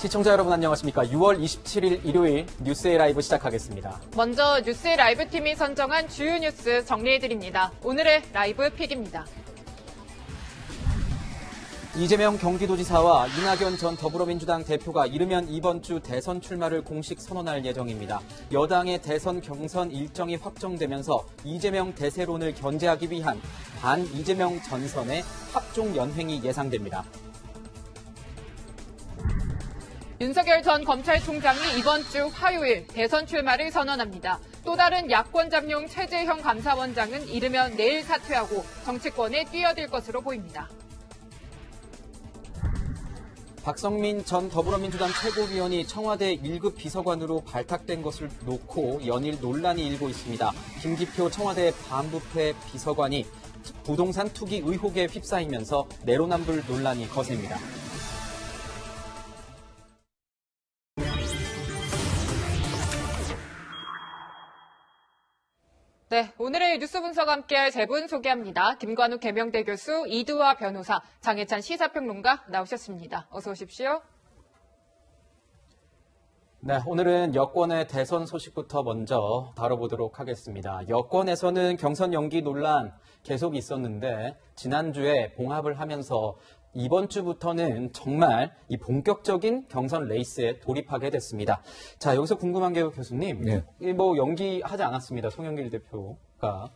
시청자 여러분 안녕하십니까. 6월 27일 일요일 뉴스A 라이브 시작하겠습니다. 먼저 뉴스A 라이브 팀이 선정한 주요 뉴스 정리해드립니다. 오늘의 라이브 pick입니다. 이재명 경기도지사와 이낙연 전 더불어민주당 대표가 이르면 이번 주 대선 출마를 공식 선언할 예정입니다. 여당의 대선 경선 일정이 확정되면서 이재명 대세론을 견제하기 위한 반 이재명 전선의 합종 연횡이 예상됩니다. 윤석열 전 검찰총장이 이번 주 화요일 대선 출마를 선언합니다. 또 다른 야권 잠룡 최재형 감사원장은 이르면 내일 사퇴하고 정치권에 뛰어들 것으로 보입니다. 박성민 전 더불어민주당 최고위원이 청와대 1급 비서관으로 발탁된 것을 놓고 연일 논란이 일고 있습니다. 김기표 청와대 반부패 비서관이 부동산 투기 의혹에 휩싸이면서 내로남불 논란이 거셉니다. 네, 오늘의 뉴스 분석 함께할 세 분 소개합니다. 김관우 개명대 교수, 이두화 변호사, 장혜찬 시사평론가 나오셨습니다. 어서 오십시오. 네, 오늘은 여권의 대선 소식부터 먼저 다뤄보도록 하겠습니다. 여권에서는 경선 연기 논란 계속 있었는데 지난주에 봉합을 하면서 이번 주부터는 정말 이 본격적인 경선 레이스에 돌입하게 됐습니다. 자, 여기서 궁금한 게 교수님, 네. 이뭐 연기하지 않았습니다. 송영길 대표가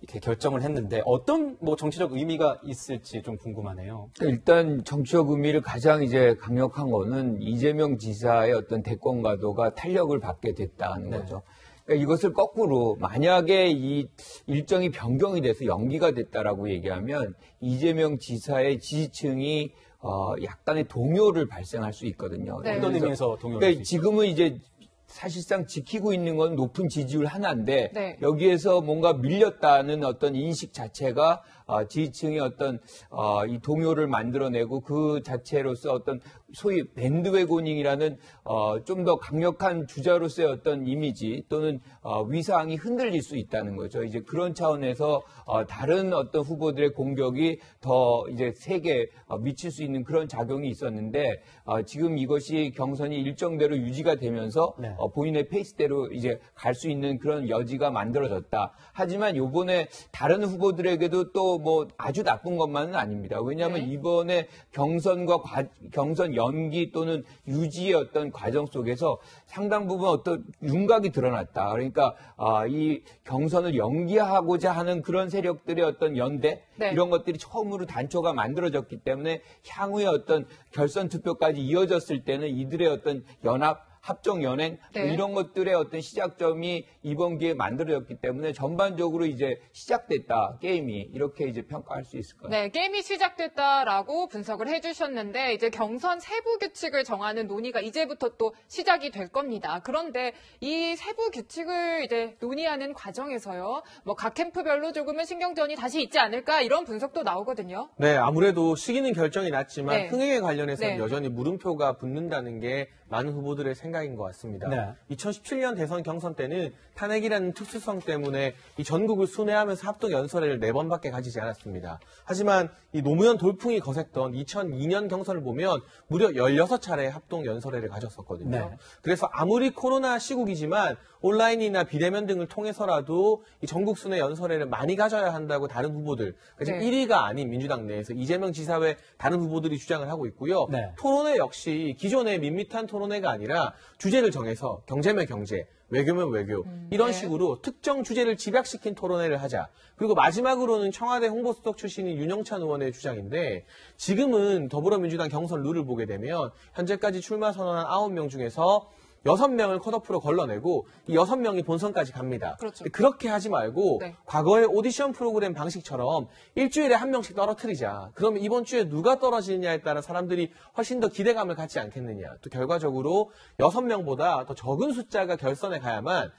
이렇게 결정을 했는데 어떤 뭐 정치적 의미가 있을지 좀 궁금하네요. 일단 정치적 의미를 가장 이제 강력한 거는 이재명 지사의 어떤 대권 가도가 탄력을 받게 됐다는 네. 거죠. 그러니까 이것을 거꾸로 만약에 이 일정이 변경이 돼서 연기가 됐다라고 얘기하면 이재명 지사의 지지층이 어 약간의 동요를 발생할 수 있거든요. 네. 어떤 의미에서 동요를 그러니까 지금은 이제 사실상 지키고 있는 건 높은 지지율 하나인데 네. 여기에서 뭔가 밀렸다는 어떤 인식 자체가 어, 지지층의 어떤 어, 이 동요를 만들어내고 그 자체로서 어떤 소위 밴드웨고닝이라는 어, 좀더 강력한 주자로서의 어떤 이미지 또는 어, 위상이 흔들릴 수 있다는 거죠. 이제 그런 차원에서 어, 다른 어떤 후보들의 공격이 더 이제 세게 어, 미칠 수 있는 그런 작용이 있었는데 어, 지금 이것이 경선이 일정대로 유지가 되면서 네. 어, 본인의 페이스대로 이제 갈 수 있는 그런 여지가 만들어졌다. 하지만 요번에 다른 후보들에게도 또뭐 아주 나쁜 것만은 아닙니다. 왜냐하면 네. 이번에 경선과 과- 경선 연기 또는 유지의 어떤 과정 속에서 상당 부분 어떤 윤곽이 드러났다. 그러니까 아, 이 경선을 연기하고자 하는 그런 세력들의 어떤 연대 네. 이런 것들이 처음으로 단초가 만들어졌기 때문에 향후에 어떤 결선 투표까지 이어졌을 때는 이들의 어떤 연합 합종 연행 뭐 네. 이런 것들의 어떤 시작점이 이번 기회에 만들어졌기 때문에 전반적으로 이제 시작됐다 게임이 이렇게 이제 평가할 수 있을 거예요. 네, 게임이 시작됐다라고 분석을 해주셨는데 이제 경선 세부 규칙을 정하는 논의가 이제부터 또 시작이 될 겁니다. 그런데 이 세부 규칙을 이제 논의하는 과정에서요, 뭐 각 캠프별로 조금은 신경전이 다시 있지 않을까 이런 분석도 나오거든요. 네, 아무래도 시기는 결정이 났지만 네. 흥행에 관련해서는 네. 여전히 물음표가 붙는다는 게 많은 후보들의 생각인 것 같습니다. 네. 2017년 대선 경선 때는 탄핵이라는 특수성 때문에 이 전국을 순회하면서 합동 연설회를 네 번밖에 가지지 않았습니다. 하지만 이 노무현 돌풍이 거셌던 2002년 경선을 보면 무려 16차례 합동 연설회를 가졌었거든요. 네. 그래서 아무리 코로나 시국이지만 온라인이나 비대면 등을 통해서라도 이 전국 순회 연설회를 많이 가져야 한다고 다른 후보들, 그러니까 네. 1위가 아닌 민주당 내에서 이재명 지사 외 다른 후보들이 주장을 하고 있고요. 네. 토론회 역시 기존의 밋밋한 토론 회가 아니라 주제를 정해서 경제면 경제, 외교면 외교 이런 네. 식으로 특정 주제를 집약시킨 토론회를 하자. 그리고 마지막으로는 청와대 홍보수석 출신인 윤영찬 의원의 주장인데 지금은 더불어민주당 경선 룰을 보게 되면 현재까지 출마 선언한 9명 중에서 6명을 컷오프로 걸러내고 이 6명이 본선까지 갑니다. 그렇죠. 그렇게 하지 말고 네. 과거의 오디션 프로그램 방식처럼 일주일에 한 명씩 떨어뜨리자. 그러면 이번 주에 누가 떨어지느냐에 따라 사람들이 훨씬 더 기대감을 갖지 않겠느냐. 또 결과적으로 6명보다 더 적은 숫자가 결선에 가야만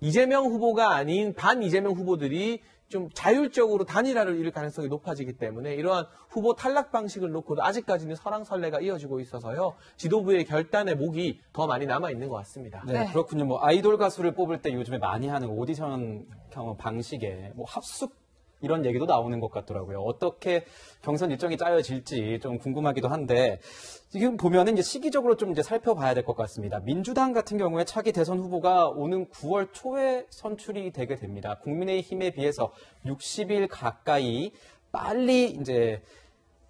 이재명 후보가 아닌 반 이재명 후보들이 좀 자율적으로 단일화를 이룰 가능성이 높아지기 때문에 이러한 후보 탈락 방식을 놓고도 아직까지는 설왕설래가 이어지고 있어서요. 지도부의 결단의 목이 더 많이 남아 있는 것 같습니다. 네, 네. 그렇군요. 뭐 아이돌 가수를 뽑을 때 요즘에 많이 하는 오디션 방식에 뭐 합숙 이런 얘기도 나오는 것 같더라고요. 어떻게 경선 일정이 짜여질지 좀 궁금하기도 한데 지금 보면은 이제 시기적으로 좀 이제 살펴봐야 될 것 같습니다. 민주당 같은 경우에 차기 대선 후보가 오는 9월 초에 선출이 되게 됩니다. 국민의힘에 비해서 60일 가까이 빨리 이제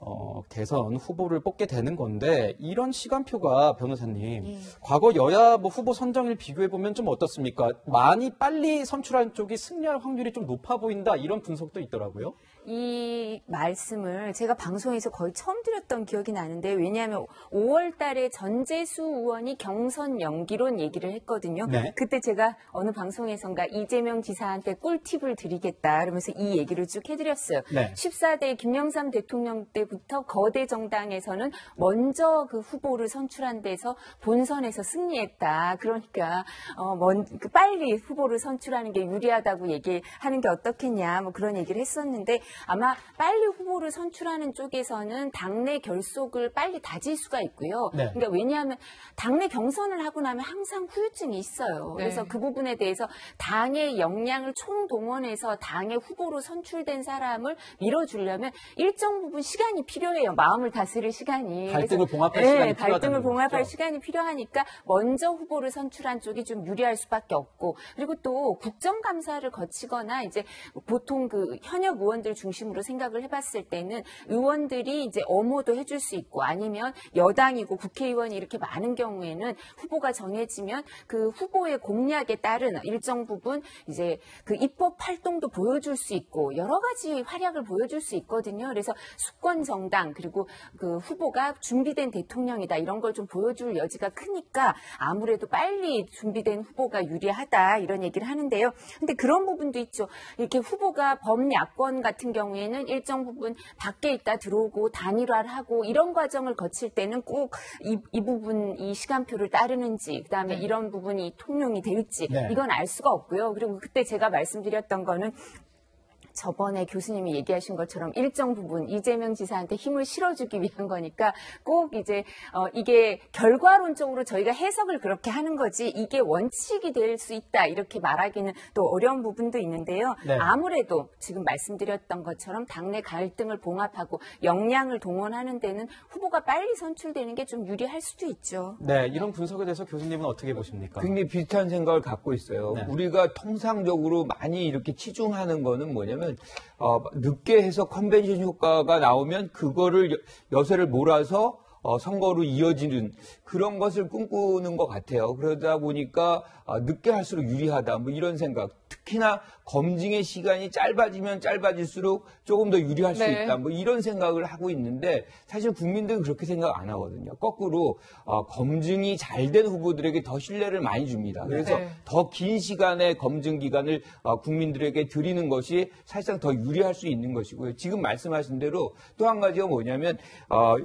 어, 대선 후보를 뽑게 되는 건데 이런 시간표가 변호사님 예. 과거 여야 뭐 후보 선정일 비교해 보면 좀 어떻습니까? 많이 빨리 선출한 쪽이 승리할 확률이 좀 높아 보인다 이런 분석도 있더라고요. 이 말씀을 제가 방송에서 거의 처음 드렸던 기억이 나는데 왜냐하면 5월 달에 전재수 의원이 경선 연기론 얘기를 했거든요. 네. 그때 제가 어느 방송에선가 이재명 지사한테 꿀팁을 드리겠다 그러면서 이 얘기를 쭉 해드렸어요. 네. 14대 김영삼 대통령 때부터 거대 정당에서는 먼저 그 후보를 선출한 데서 본선에서 승리했다. 그러니까 어, 먼, 그 빨리 후보를 선출하는 게 유리하다고 얘기하는 게 어떻겠냐. 뭐 그런 얘기를 했었는데 아마 빨리 후보를 선출하는 쪽에서는 당내 결속을 빨리 다질 수가 있고요. 네. 그러니까 왜냐하면 당내 경선을 하고 나면 항상 후유증이 있어요. 네. 그래서 그 부분에 대해서 당의 역량을 총동원해서 당의 후보로 선출된 사람을 밀어주려면 일정 부분 시간이 필요해요. 마음을 다스릴 시간이. 갈등을 봉합할 네, 시간이 갈등을 필요하다는 봉합할 거죠. 시간이 필요하니까 먼저 후보를 선출한 쪽이 좀 유리할 수밖에 없고 그리고 또 국정감사를 거치거나 이제 보통 그 현역 의원들 중심으로 생각을 해봤을 때는 의원들이 이제 엄호도 해줄 수 있고 아니면 여당이고 국회의원이 이렇게 많은 경우에는 후보가 정해지면 그 후보의 공약에 따른 일정 부분 이제 그 입법 활동도 보여줄 수 있고 여러 가지 활약을 보여줄 수 있거든요. 그래서 수권 정당 그리고 그 후보가 준비된 대통령이다 이런 걸 좀 보여줄 여지가 크니까 아무래도 빨리 준비된 후보가 유리하다 이런 얘기를 하는데요. 근데 그런 부분도 있죠. 이렇게 후보가 범야권 같은 경우에는 일정 부분 밖에 있다 들어오고 단일화를 하고 이런 과정을 거칠 때는 꼭이 이 부분 이 시간표를 따르는지 그다음에 이런 부분이 통용이 될지 네. 이건 알 수가 없고요. 그리고 그때 제가 말씀드렸던 거는 저번에 교수님이 얘기하신 것처럼 일정 부분 이재명 지사한테 힘을 실어주기 위한 거니까 꼭 이제 어, 이게 결과론적으로 저희가 해석을 그렇게 하는 거지 이게 원칙이 될 수 있다 이렇게 말하기는 또 어려운 부분도 있는데요. 네. 아무래도 지금 말씀드렸던 것처럼 당내 갈등을 봉합하고 역량을 동원하는 데는 후보가 빨리 선출되는 게 좀 유리할 수도 있죠. 네, 이런 분석에 대해서 교수님은 어떻게 보십니까? 굉장히 비슷한 생각을 갖고 있어요. 네. 우리가 통상적으로 많이 이렇게 치중하는 거는 뭐냐면 어, 늦게 해서 컨벤션 효과가 나오면 그거를 여- 여세를 몰아서 어, 선거로 이어지는 그런 것을 꿈꾸는 것 같아요. 그러다 보니까 아, 늦게 할수록 유리하다 뭐 이런 생각. 특히나 검증의 시간이 짧아지면 짧아질수록 조금 더 유리할 수 네. 있다. 뭐 이런 생각을 하고 있는데 사실 국민들은 그렇게 생각 안 하거든요. 거꾸로 어, 검증이 잘 된 후보들에게 더 신뢰를 많이 줍니다. 그래서 네. 더긴 시간의 검증 기간을 어, 국민들에게 드리는 것이 사실상 더 유리할 수 있는 것이고요. 지금 말씀하신 대로 또 한 가지가 뭐냐면 어,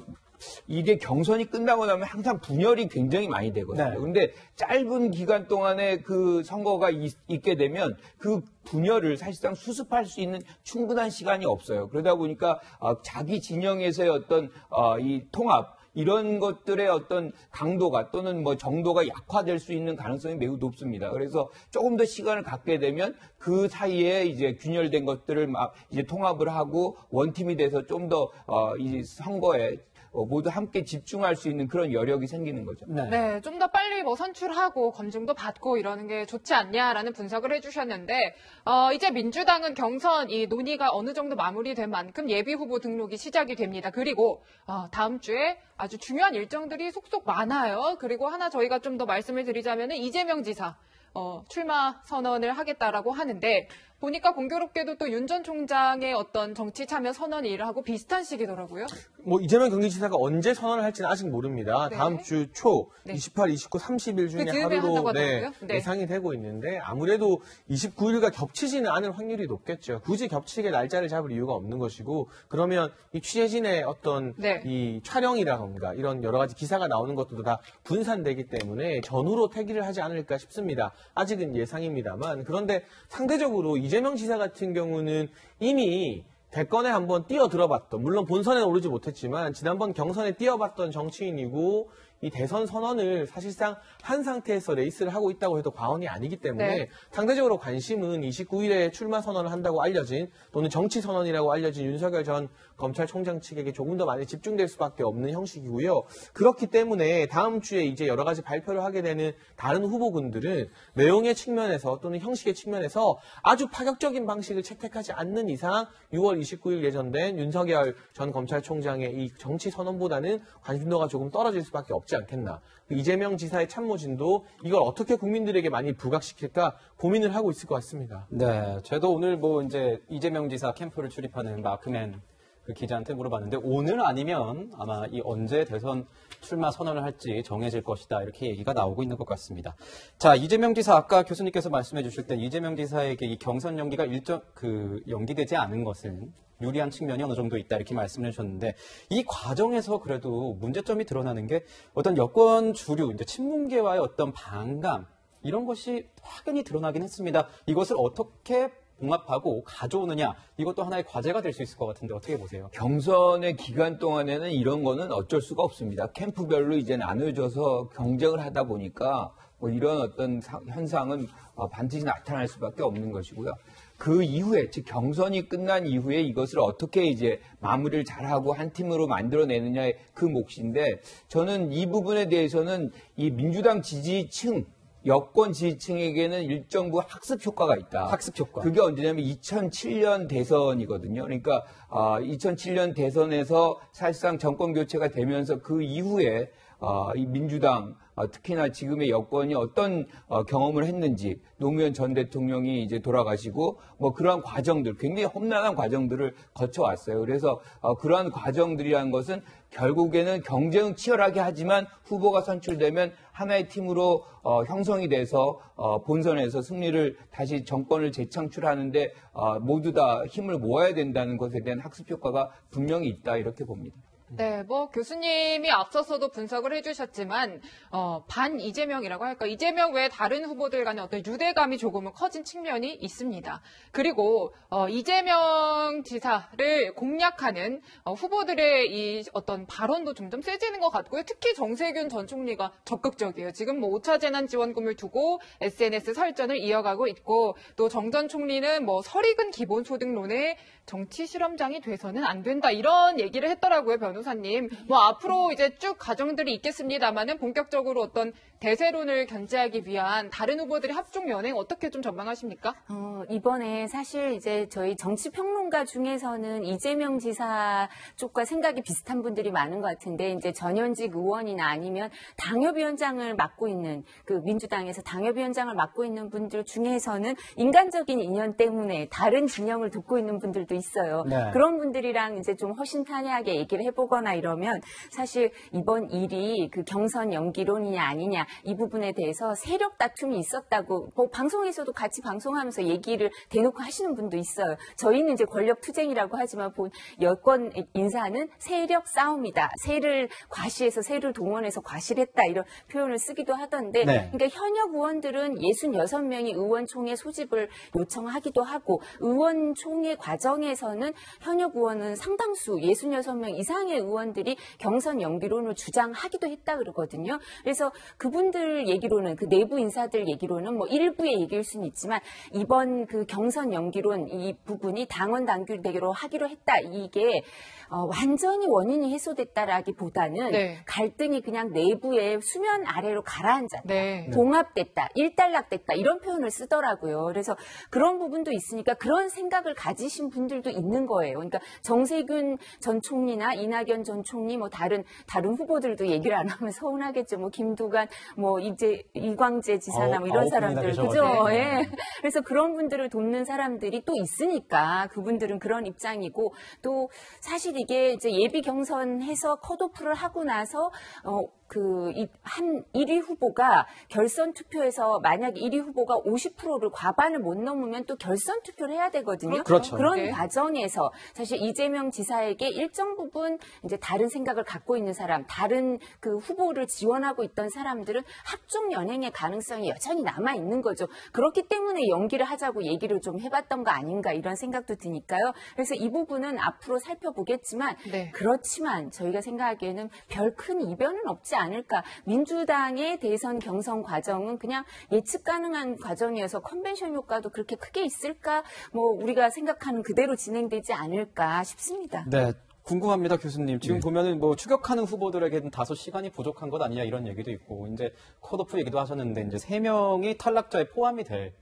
이게 경선이 끝나고 나면 항상 분열이 굉장히 많이 되거든요. 네. 근데 짧은 기간 동안에 그 선거가 있, 게 되면 그 분열을 사실상 수습할 수 있는 충분한 시간이 없어요. 그러다 보니까 어, 자기 진영에서의 어떤 어, 이 통합 이런 것들의 어떤 강도가 또는 뭐 정도가 약화될 수 있는 가능성이 매우 높습니다. 그래서 조금 더 시간을 갖게 되면 그 사이에 이제 균열된 것들을 막 이제 통합을 하고 원팀이 돼서 좀더 어, 이 선거에 어, 모두 함께 집중할 수 있는 그런 여력이 생기는 거죠. 네. 네, 좀 더 빨리 뭐 선출하고 검증도 받고 이러는 게 좋지 않냐라는 분석을 해주셨는데 어, 이제 민주당은 경선 이 논의가 어느 정도 마무리된 만큼 예비 후보 등록이 시작이 됩니다. 그리고 어, 다음 주에 아주 중요한 일정들이 속속 많아요. 그리고 하나 저희가 좀 더 말씀을 드리자면 이재명 지사 어, 출마 선언을 하겠다라고 하는데 보니까 공교롭게도 또 윤 전 총장의 어떤 정치 참여 선언 일하고 비슷한 시기더라고요. 뭐 이재명 경기지사가 언제 선언을 할지는 아직 모릅니다. 네. 다음 주 초 네. 28, 29, 30일 중에 그 하루로 네. 네. 예상이 되고 있는데 아무래도 29일과 겹치지는 않을 확률이 높겠죠. 굳이 겹치게 날짜를 잡을 이유가 없는 것이고 그러면 이 취재진의 어떤 네. 이 촬영이라던가 이런 여러 가지 기사가 나오는 것도 다 분산되기 때문에 전후로 태기를 하지 않을까 싶습니다. 아직은 예상입니다만 그런데 상대적으로 이재명 지사 같은 경우는 이미 대권에 한번 뛰어들어봤던 물론 본선에 오르지 못했지만 지난번 경선에 뛰어봤던 정치인이고 이 대선 선언을 사실상 한 상태에서 레이스를 하고 있다고 해도 과언이 아니기 때문에 네. 상대적으로 관심은 29일에 출마 선언을 한다고 알려진 또는 정치 선언이라고 알려진 윤석열 전 검찰총장 측에게 조금 더 많이 집중될 수밖에 없는 형식이고요. 그렇기 때문에 다음 주에 이제 여러 가지 발표를 하게 되는 다른 후보군들은 내용의 측면에서 또는 형식의 측면에서 아주 파격적인 방식을 채택하지 않는 이상 6월 29일 예정된 윤석열 전 검찰총장의 이 정치 선언보다는 관심도가 조금 떨어질 수밖에 없지 않겠나. 그 이재명 지사의 참모진도 이걸 어떻게 국민들에게 많이 부각시킬까 고민을 하고 있을 것 같습니다. 네, 저도 오늘 뭐 이제 이재명 지사 캠프를 출입하는 마크맨 그 기자한테 물어봤는데 오늘 아니면 아마 이 언제 대선 출마 선언을 할지 정해질 것이다 이렇게 얘기가 나오고 있는 것 같습니다. 자 이재명 지사 아까 교수님께서 말씀해 주실 때 이재명 지사에게 이 경선 연기가 일정 그 연기되지 않은 것은 유리한 측면이 어느 정도 있다 이렇게 말씀을 해주셨는데 이 과정에서 그래도 문제점이 드러나는 게 어떤 여권 주류 이제 친문계와의 어떤 반감 이런 것이 확연히 드러나긴 했습니다. 이것을 어떻게 봉합하고 가져오느냐 이것도 하나의 과제가 될 수 있을 것 같은데 어떻게 보세요? 경선의 기간 동안에는 이런 거는 어쩔 수가 없습니다. 캠프별로 이제 나눠져서 경쟁을 하다 보니까 뭐 이런 어떤 사- 현상은 어, 반드시 나타날 수밖에 없는 것이고요. 그 이후에 즉 경선이 끝난 이후에 이것을 어떻게 이제 마무리를 잘하고 한 팀으로 만들어내느냐의 그 몫인데 저는 이 부분에 대해서는 이 민주당 지지층 여권 지지층에게는 일정 부 학습 효과가 있다. 학습 효과. 그게 언제냐면 2007년 대선이거든요. 그러니까 아, 2007년 대선에서 사실상 정권 교체가 되면서 그 이후에 아, 이 민주당 아, 특히나 지금의 여권이 어떤 어, 경험을 했는지 노무현 전 대통령이 이제 돌아가시고 뭐 그러한 과정들 굉장히 험난한 과정들을 거쳐왔어요. 그래서 어, 그러한 과정들이라는 것은 결국에는 경쟁은 치열하게 하지만 후보가 선출되면 하나의 팀으로 어, 형성이 돼서 어, 본선에서 승리를 다시 정권을 재창출하는데 어, 모두 다 힘을 모아야 된다는 것에 대한 학습 효과가 분명히 있다 이렇게 봅니다. 네, 뭐 교수님이 앞서서도 분석을 해주셨지만 어, 반 이재명이라고 할까 이재명 외 다른 후보들 간의 어떤 유대감이 조금은 커진 측면이 있습니다. 그리고 어, 이재명 지사를 공략하는 어, 후보들의 이 어떤 발언도 점점 세지는 것 같고요. 특히 정세균 전 총리가 적극적이에요. 지금 뭐 5차 재난 지원금을 두고 SNS 설전을 이어가고 있고 또 정 전 총리는 뭐 설익은 기본소득론에 정치 실험장이 돼서는 안 된다 이런 얘기를 했더라고요 변호 사님. 뭐 앞으로 이제 쭉 과정들이 있겠습니다만은 본격적으로 어떤 대세론을 견제하기 위한 다른 후보들의 합종 연행 어떻게 좀 전망하십니까? 어, 이번에 사실 이제 저희 정치 평론가 중에서는 이재명 지사 쪽과 생각이 비슷한 분들이 많은 것 같은데 이제 전현직 의원이나 아니면 당협위원장을 맡고 있는 그 민주당에서 당협위원장을 맡고 있는 분들 중에서는 인간적인 인연 때문에 다른 진영을 돕고 있는 분들도 있어요. 네. 그런 분들이랑 이제 좀 허심탄회하게 얘기를 해보 거나 이러면 사실 이번 일이 그 경선 연기론이냐 아니냐 이 부분에 대해서 세력 다툼이 있었다고 뭐 방송에서도 같이 방송하면서 얘기를 대놓고 하시는 분도 있어요. 저희는 이제 권력 투쟁이라고 하지만 본 여권 인사는 세력 싸움이다. 세를 과시해서 세를 동원해서 과시했다 이런 표현을 쓰기도 하던데 네. 그러니까 현역 의원들은 66명이 의원총회 소집을 요청하기도 하고 의원총회 과정에서는 현역 의원은 상당수 66명 이상의 의원들이 경선 연기론을 주장하기도 했다 그러거든요. 그래서 그분들 얘기로는 그 내부 인사들 얘기로는 뭐 일부의 얘기일 수는 있지만 이번 그 경선 연기론 이 부분이 당원 당규 대결로 하기로 했다 이게 어, 완전히 원인이 해소됐다라기보다는 네. 갈등이 그냥 내부의 수면 아래로 가라앉았다. 네. 봉합됐다, 일단락됐다 이런 표현을 쓰더라고요. 그래서 그런 부분도 있으니까 그런 생각을 가지신 분들도 있는 거예요. 그러니까 정세균 전 총리나 이낙연 전 총리 뭐 다른 다른 후보들도 얘기를 안 하면 서운하겠죠. 뭐 김두관, 뭐 이제 이광재 지사나 어, 뭐 이런 분이나 사람들 그죠? 계셔가지고. 예. 그래서 그런 분들을 돕는 사람들이 또 있으니까 그분들은 그런 입장이고 또 사실 이게 이제 예비 경선해서 컷오프를 하고 나서 어, 어 그한 1위 후보가 결선 투표에서 만약 1위 후보가 50%를 과반을 못 넘으면 또 결선 투표를 해야 되거든요. 그렇죠. 런 네. 과정에서 사실 이재명 지사에게 일정 부분 이제 다른 생각을 갖고 있는 사람, 다른 그 후보를 지원하고 있던 사람들은 합종 연행의 가능성이 여전히 남아 있는 거죠. 그렇기 때문에 연기를 하자고 얘기를 좀 해봤던 거 아닌가 이런 생각도 드니까요. 그래서 이 부분은 앞으로 살펴보겠지만 네. 그렇지만 저희가 생각하기에는 별 큰 이변은 없지 않을까. 민주당의 대선 경선 과정은 그냥 예측 가능한 과정이어서 컨벤션 효과도 그렇게 크게 있을까? 뭐 우리가 생각하는 그대로 진행되지 않을까 싶습니다. 네. 궁금합니다, 교수님. 네. 지금 보면은 뭐 추격하는 후보들에게는 다소 시간이 부족한 것 아니냐 이런 얘기도 있고, 이제 컷오프 얘기도 하셨는데, 이제 세 명이 탈락자에 포함이 될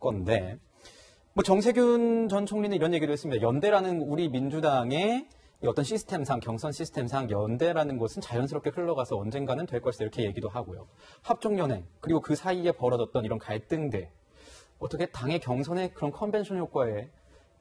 건데, 뭐 정세균 전 총리는 이런 얘기도 했습니다. 연대라는 우리 민주당의 이 어떤 시스템상, 경선 시스템상 연대라는 것은 자연스럽게 흘러가서 언젠가는 될 것이다 이렇게 얘기도 하고요. 합종 연행, 그리고 그 사이에 벌어졌던 이런 갈등들, 어떻게 당의 경선의 그런 컨벤션 효과에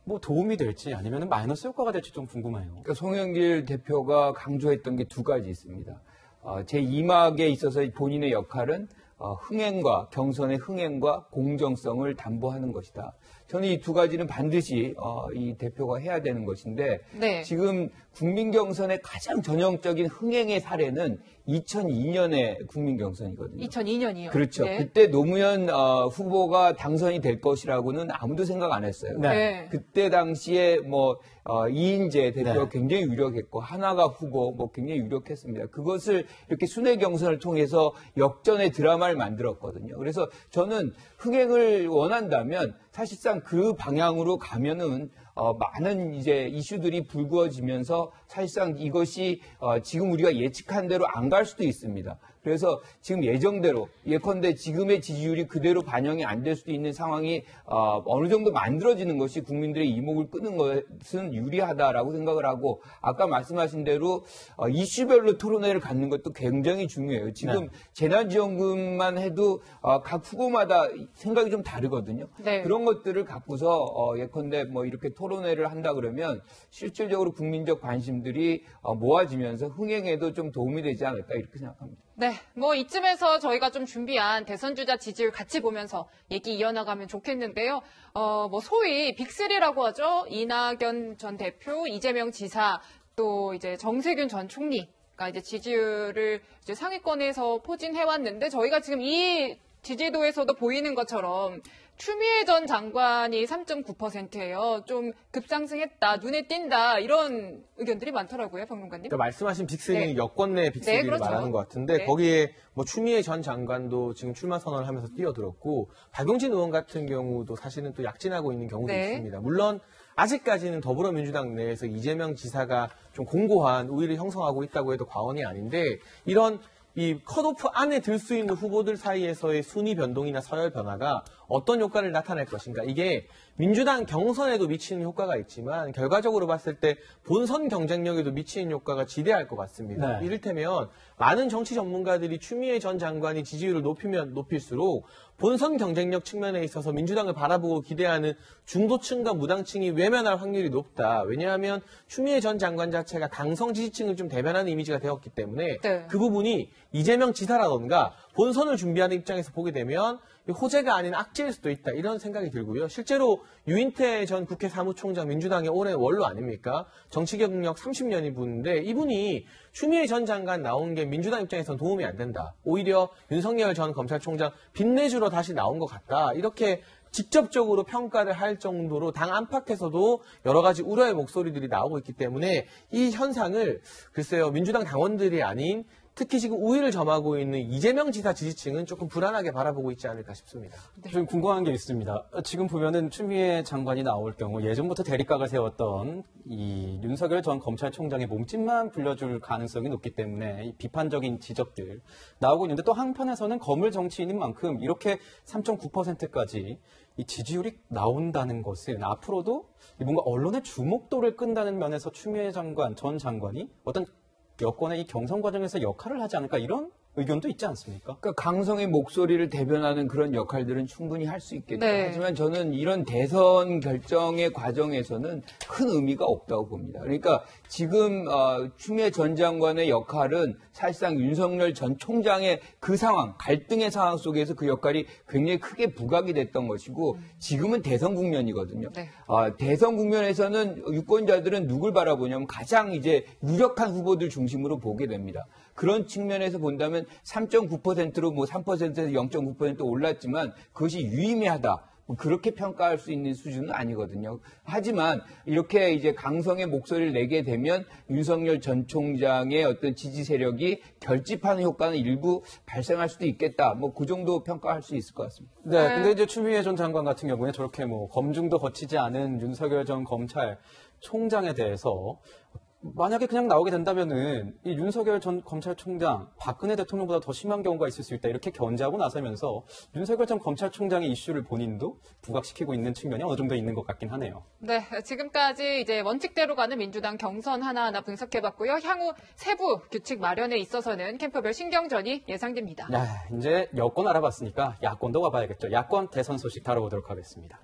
뭐 도움이 될지 아니면 마이너스 효과가 될지 좀 궁금해요. 그러니까 송영길 대표가 강조했던 게 두 가지 있습니다. 어, 제 2막에 있어서 본인의 역할은 어, 흥행과 경선의 흥행과 공정성을 담보하는 것이다. 저는 이 두 가지는 반드시 어, 이 대표가 해야 되는 것인데 네. 지금 국민 경선의 가장 전형적인 흥행의 사례는 2002년의 국민 경선이거든요. 2002년이요. 그렇죠. 네. 그때 노무현 어, 후보가 당선이 될 것이라고는 아무도 생각 안 했어요. 네. 네. 그때 당시에 뭐 어, 이인재 대표가 네. 굉장히 유력했고 하나가 후보 뭐 굉장히 유력했습니다. 그것을 이렇게 순회 경선을 통해서 역전의 드라마를 만들었거든요. 그래서 저는 흥행을 원한다면 사실상 그 방향으로 가면은 어, 많은 이제 이슈들이 불구어지면서 사실상 이것이 어, 지금 우리가 예측한 대로 안 갈 수도 있습니다. 그래서 지금 예정대로 예컨대 지금의 지지율이 그대로 반영이 안 될 수도 있는 상황이 어, 어느 정도 만들어지는 것이 국민들의 이목을 끄는 것은 유리하다라고 생각을 하고 아까 말씀하신 대로 어, 이슈별로 토론회를 갖는 것도 굉장히 중요해요. 지금 네. 재난지원금만 해도 어, 각 후보마다 생각이 좀 다르거든요. 네. 그런 것들을 갖고서 어, 예컨대 뭐 이렇게 토론회를 한다 그러면 실질적으로 국민적 관심들이 어, 모아지면서 흥행에도 좀 도움이 되지 않을까 이렇게 생각합니다. 네, 뭐 이쯤에서 저희가 좀 준비한 대선 주자 지지율 같이 보면서 얘기 이어나가면 좋겠는데요. 어, 뭐 소위 빅3라고 하죠. 이낙연 전 대표, 이재명 지사, 또 이제 정세균 전 총리 가 이제 지지율을 이제 상위권에서 포진해 왔는데 저희가 지금 이 지지도에서도 보이는 것처럼 추미애 전 장관이 3.9%예요. 좀 급상승했다, 눈에 띈다 이런 의견들이 많더라고요, 평론가님. 그러니까 말씀하신 빅3는 네. 여권 내 빅3를 네, 그렇죠. 말하는 것 같은데 네. 거기에 뭐 추미애 전 장관도 지금 출마 선언을 하면서 뛰어들었고 박용진 의원 같은 경우도 사실은 또 약진하고 있는 경우도 네. 있습니다. 물론 아직까지는 더불어민주당 내에서 이재명 지사가 좀 공고한 우위를 형성하고 있다고 해도 과언이 아닌데 이런 이 컷오프 안에 들 수 있는 후보들 사이에서의 순위 변동이나 서열 변화가 어떤 효과를 나타낼 것인가. 이게 민주당 경선에도 미치는 효과가 있지만 결과적으로 봤을 때 본선 경쟁력에도 미치는 효과가 지대할 것 같습니다. 네. 이를테면 많은 정치 전문가들이 추미애 전 장관이 지지율을 높이면 높일수록 본선 경쟁력 측면에 있어서 민주당을 바라보고 기대하는 중도층과 무당층이 외면할 확률이 높다. 왜냐하면 추미애 전 장관 자체가 당성 지지층을 좀 대변하는 이미지가 되었기 때문에 네. 그 부분이 이재명 지사라던가 본선을 준비하는 입장에서 보게 되면 호재가 아닌 악재일 수도 있다 이런 생각이 들고요. 실제로 유인태 전 국회 사무총장 민주당의 올해 원로 아닙니까? 정치 경력 30년이 분인데 이분이 추미애 전 장관 나온 게 민주당 입장에선 도움이 안 된다. 오히려 윤석열 전 검찰총장 빚내주러 다시 나온 것 같다. 이렇게 직접적으로 평가를 할 정도로 당 안팎에서도 여러 가지 우려의 목소리들이 나오고 있기 때문에 이 현상을 글쎄요 민주당 당원들이 아닌 특히 지금 우위를 점하고 있는 이재명 지사 지지층은 조금 불안하게 바라보고 있지 않을까 싶습니다. 좀 궁금한 게 있습니다. 지금 보면은 추미애 장관이 나올 경우 예전부터 대립각을 세웠던 이 윤석열 전 검찰총장의 몸집만 불려줄 가능성이 높기 때문에 이 비판적인 지적들 나오고 있는데 또 한편에서는 거물 정치인인 만큼 이렇게 3.9%까지 이 지지율이 나온다는 것은 앞으로도 뭔가 언론의 주목도를 끈다는 면에서 추미애 장관 전 장관이 어떤 여권의 이 경선 과정에서 역할을 하지 않을까 이런 의견도 있지 않습니까? 그러니까 강성의 목소리를 대변하는 그런 역할들은 충분히 할 수 있겠죠. 네. 하지만 저는 이런 대선 결정의 과정에서는 큰 의미가 없다고 봅니다. 그러니까 지금 어, 추미애 전 장관의 역할은 사실상 윤석열 전 총장의 그 상황, 갈등의 상황 속에서 그 역할이 굉장히 크게 부각이 됐던 것이고 지금은 대선 국면이거든요. 네. 아, 대선 국면에서는 유권자들은 누굴 바라보냐면 가장 이제 유력한 후보들 중심으로 보게 됩니다. 그런 측면에서 본다면 3.9%로 뭐 3%에서 0.9% 올랐지만 그것이 유의미하다. 뭐 그렇게 평가할 수 있는 수준은 아니거든요. 하지만 이렇게 이제 강성의 목소리를 내게 되면 윤석열 전 총장의 어떤 지지 세력이 결집하는 효과는 일부 발생할 수도 있겠다. 뭐 그 정도 평가할 수 있을 것 같습니다. 네, 근데 이제 추미애 전 장관 같은 경우에 저렇게 뭐 검증도 거치지 않은 윤석열 전 검찰 총장에 대해서 만약에 그냥 나오게 된다면은 이 윤석열 전 검찰총장 박근혜 대통령보다 더 심한 경우가 있을 수 있다 이렇게 견제하고 나서면서 윤석열 전 검찰총장의 이슈를 본인도 부각시키고 있는 측면이 어느 정도 있는 것 같긴 하네요. 네, 지금까지 이제 원칙대로 가는 민주당 경선 하나하나 분석해봤고요. 향후 세부 규칙 마련에 있어서는 캠프별 신경전이 예상됩니다. 야, 이제 여권 알아봤으니까 야권도 와봐야겠죠. 야권 대선 소식 다뤄보도록 하겠습니다.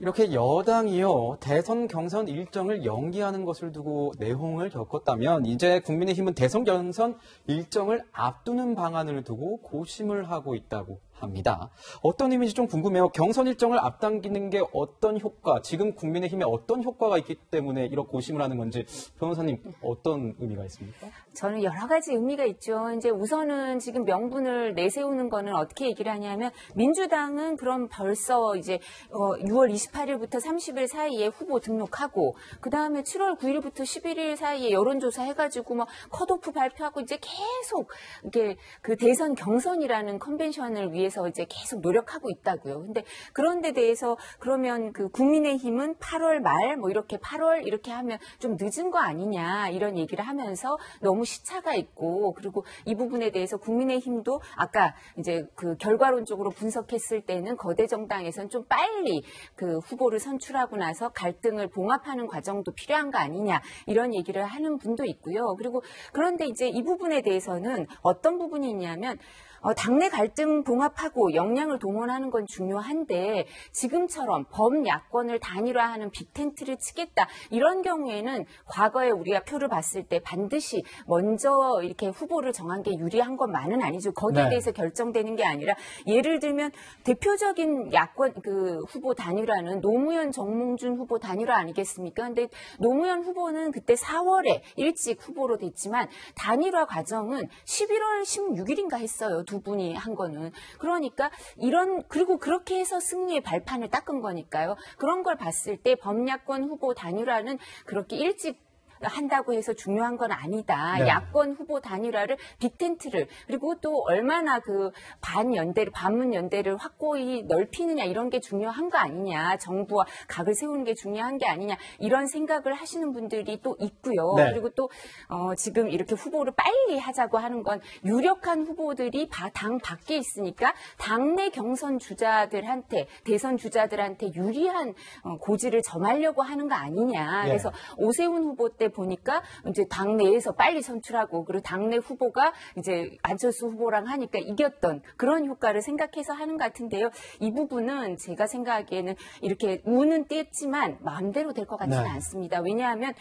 이렇게 여당이요 대선 경선 일정을 연기하는 것을 두고 내홍을 겪었다면 이제 국민의힘은 대선 경선 일정을 앞두는 방안을 두고 고심을 하고 있다고 합니다. 어떤 의미인지 좀 궁금해요. 경선 일정을 앞당기는 게 어떤 효과, 지금 국민의힘에 어떤 효과가 있기 때문에 이런 고심을 하는 건지 변호사님 어떤 의미가 있습니까? 저는 여러 가지 의미가 있죠. 이제 우선은 지금 명분을 내세우는 거는 어떻게 얘기를 하냐면 민주당은 그럼 벌써 이제 어 6월 28일부터 30일 사이에 후보 등록하고 그 다음에 7월 9일부터 11일 사이에 여론조사 해가지고 뭐 컷오프 발표하고 이제 계속 이게 그 대선 경선이라는 컨벤션을 위해 서 이제 계속 노력하고 있다고요. 근데 그런 데 대해서 그러면 그 국민의힘은 8월 말 뭐 이렇게 8월 이렇게 하면 좀 늦은 거 아니냐 이런 얘기를 하면서 너무 시차가 있고 그리고 이 부분에 대해서 국민의힘도 아까 이제 그 결과론적으로 분석했을 때는 거대 정당에서는 좀 빨리 그 후보를 선출하고 나서 갈등을 봉합하는 과정도 필요한 거 아니냐 이런 얘기를 하는 분도 있고요. 그리고 그런데 이제 이 부분에 대해서는 어떤 부분이 있냐면 어, 당내 갈등 봉합하고 역량을 동원하는 건 중요한데 지금처럼 범야권을 단일화하는 빅텐트를 치겠다 이런 경우에는 과거에 우리가 표를 봤을 때 반드시 먼저 이렇게 후보를 정한 게 유리한 것만은 아니죠. 거기에 네. 대해서 결정되는 게 아니라 예를 들면 대표적인 야권 그 후보 단일화는 노무현 정몽준 후보 단일화 아니겠습니까? 근데 노무현 후보는 그때 4월에 일찍 후보로 됐지만 단일화 과정은 11월 16일인가 했어요. 두 분이 한 거는. 그러니까 이런 그리고 그렇게 해서 승리의 발판을 닦은 거니까요. 그런 걸 봤을 때 범야권 후보 단일화는 그렇게 일찍 한다고 해서 중요한 건 아니다. 네. 야권 후보 단일화를 빅텐트를 그리고 또 얼마나 그 반연대를 반문 연대를 확고히 넓히느냐 이런 게 중요한 거 아니냐. 정부와 각을 세우는 게 중요한 게 아니냐. 이런 생각을 하시는 분들이 또 있고요. 네. 그리고 또 어, 지금 이렇게 후보를 빨리 하자고 하는 건 유력한 후보들이 바- 당 밖에 있으니까 당내 경선 주자들한테 대선 주자들한테 유리한 어, 고지를 점하려고 하는 거 아니냐. 예. 그래서 오세훈 후보 때 보니까 이제 당내에서 빨리 선출하고 그리고 당내 후보가 이제 안철수 후보랑 하니까 이겼던 그런 효과를 생각해서 하는 것 같은데요. 이 부분은 제가 생각하기에는 이렇게 우는 띄었지만 마음대로 될 것 같지는 네. 않습니다. 왜냐하면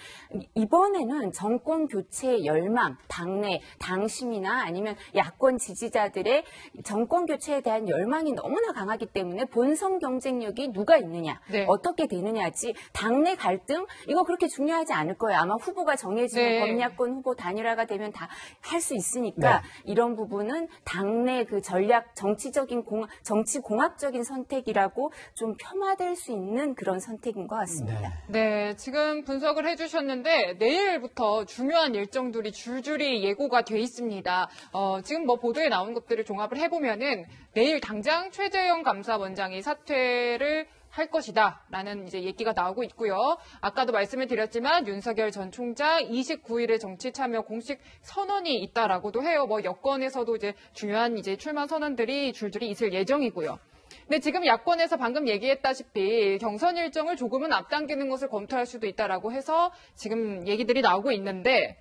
이번에는 정권 교체 열망, 당내 당심이나 아니면 야권 지지자들의 정권 교체에 대한 열망이 너무나 강하기 때문에 본선 경쟁력이 누가 있느냐, 네. 어떻게 되느냐지 당내 갈등 이거 그렇게 중요하지 않을 거예요. 아마 후보가 정해지면 네. 범야권 후보 단일화가 되면 다 할 수 있으니까 이런 부분은 당내 그 전략 정치적인 공 정치 공학적인 선택이라고 좀 폄하될 수 있는 그런 선택인 것 같습니다. 네, 지금 분석을 해주셨는데 내일부터 중요한 일정들이 줄줄이 예고가 돼 있습니다. 어, 지금 뭐 보도에 나온 것들을 종합을 해보면은 내일 당장 최재형 감사원장이 사퇴를 할 것이다라는 이제 얘기가 나오고 있고요. 아까도 말씀을 드렸지만 윤석열 전 총장 29일에 정치 참여 공식 선언이 있다라고도 해요. 뭐 여권에서도 이제 중요한 이제 출마 선언들이 줄줄이 있을 예정이고요. 근데 지금 야권에서 방금 얘기했다시피 경선 일정을 조금은 앞당기는 것을 검토할 수도 있다라고 해서 지금 얘기들이 나오고 있는데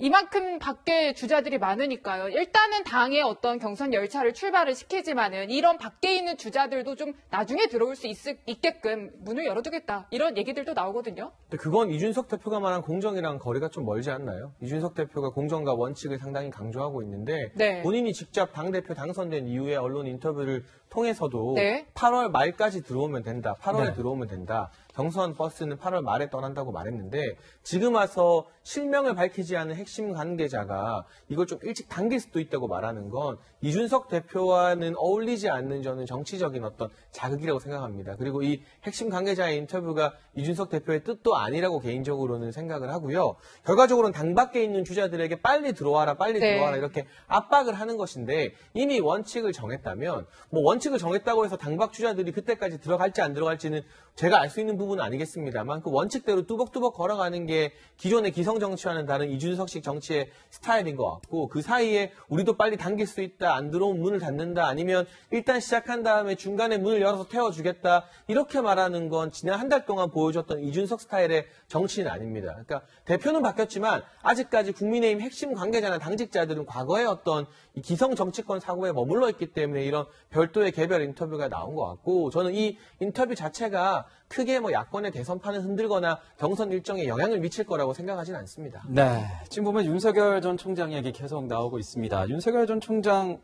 이만큼 밖에 주자들이 많으니까요. 일단은 당의 어떤 경선 열차를 출발을 시키지만은 이런 밖에 있는 주자들도 좀 나중에 들어올 수 있, 있게끔 문을 열어두겠다. 이런 얘기들도 나오거든요. 근데 그건 이준석 대표가 말한 공정이랑 거리가 좀 멀지 않나요? 이준석 대표가 공정과 원칙을 상당히 강조하고 있는데 네. 본인이 직접 당 대표 당선된 이후에 언론 인터뷰를 통해서도 네. 8월 말까지 들어오면 된다. 8월에 네. 들어오면 된다. 경선 버스는 8월 말에 떠난다고 말했는데 지금 와서 실명을 밝히지 않은 핵심 관계자가 이걸 좀 일찍 당길 수도 있다고 말하는 건 이준석 대표와는 어울리지 않는 저는 정치적인 어떤 자극이라고 생각합니다. 그리고 이 핵심 관계자의 인터뷰가 이준석 대표의 뜻도 아니라고 개인적으로는 생각을 하고요. 결과적으로는 당 밖에 있는 주자들에게 빨리 들어와라, 빨리 네. 들어와라 이렇게 압박을 하는 것인데 이미 원칙을 정했다면 뭐 원칙을 정했다고 해서 당박 주자들이 그때까지 들어갈지 안 들어갈지는 제가 알 수 있는 부분은 아니겠습니다만 그 원칙대로 뚜벅뚜벅 걸어가는 게 기존의 기성 정치와는 다른 이준석식 정치의 스타일인 것 같고 그 사이에 우리도 빨리 당길 수 있다 안 들어오면 문을 닫는다 아니면 일단 시작한 다음에 중간에 문을 열어서 태워주겠다 이렇게 말하는 건 지난 한 달 동안 보여줬던 이준석 스타일의 정치는 아닙니다. 그러니까 대표는 바뀌었지만 아직까지 국민의힘 핵심 관계자나 당직자들은 과거의 어떤 이 기성 정치권 사고에 머물러 있기 때문에 이런 별도의 개별 인터뷰가 나온 것 같고 저는 이 인터뷰 자체가 크게 뭐 야권의 대선판을 흔들거나 경선 일정에 영향을 미칠 거라고 생각하지는 않습니다. 네. 지금 보면 윤석열 전 총장 얘기 계속 나오고 있습니다. 윤석열 전 총장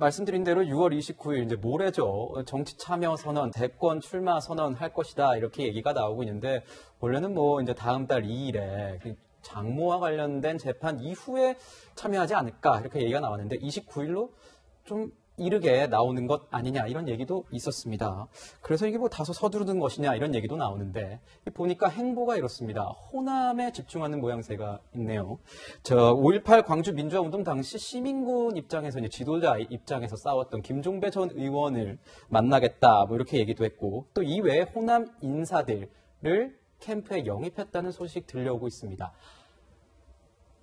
말씀드린 대로 6월 29일 이제 모레죠. 정치 참여 선언, 대권 출마 선언 할 것이다. 이렇게 얘기가 나오고 있는데 원래는 뭐 이제 다음 달 2일에 그 장모와 관련된 재판 이후에 참여하지 않을까 이렇게 얘기가 나왔는데 29일로 좀 이르게 나오는 것 아니냐 이런 얘기도 있었습니다. 그래서 이게 뭐 다소 서두르는 것이냐 이런 얘기도 나오는데 보니까 행보가 이렇습니다. 호남에 집중하는 모양새가 있네요. 저 5.18 광주 민주화운동 당시 시민군 입장에서 이제 지도자 입장에서 싸웠던 김종배 전 의원을 만나겠다 뭐 이렇게 얘기도 했고 또 이외에 호남 인사들을 캠프에 영입했다는 소식 들려오고 있습니다.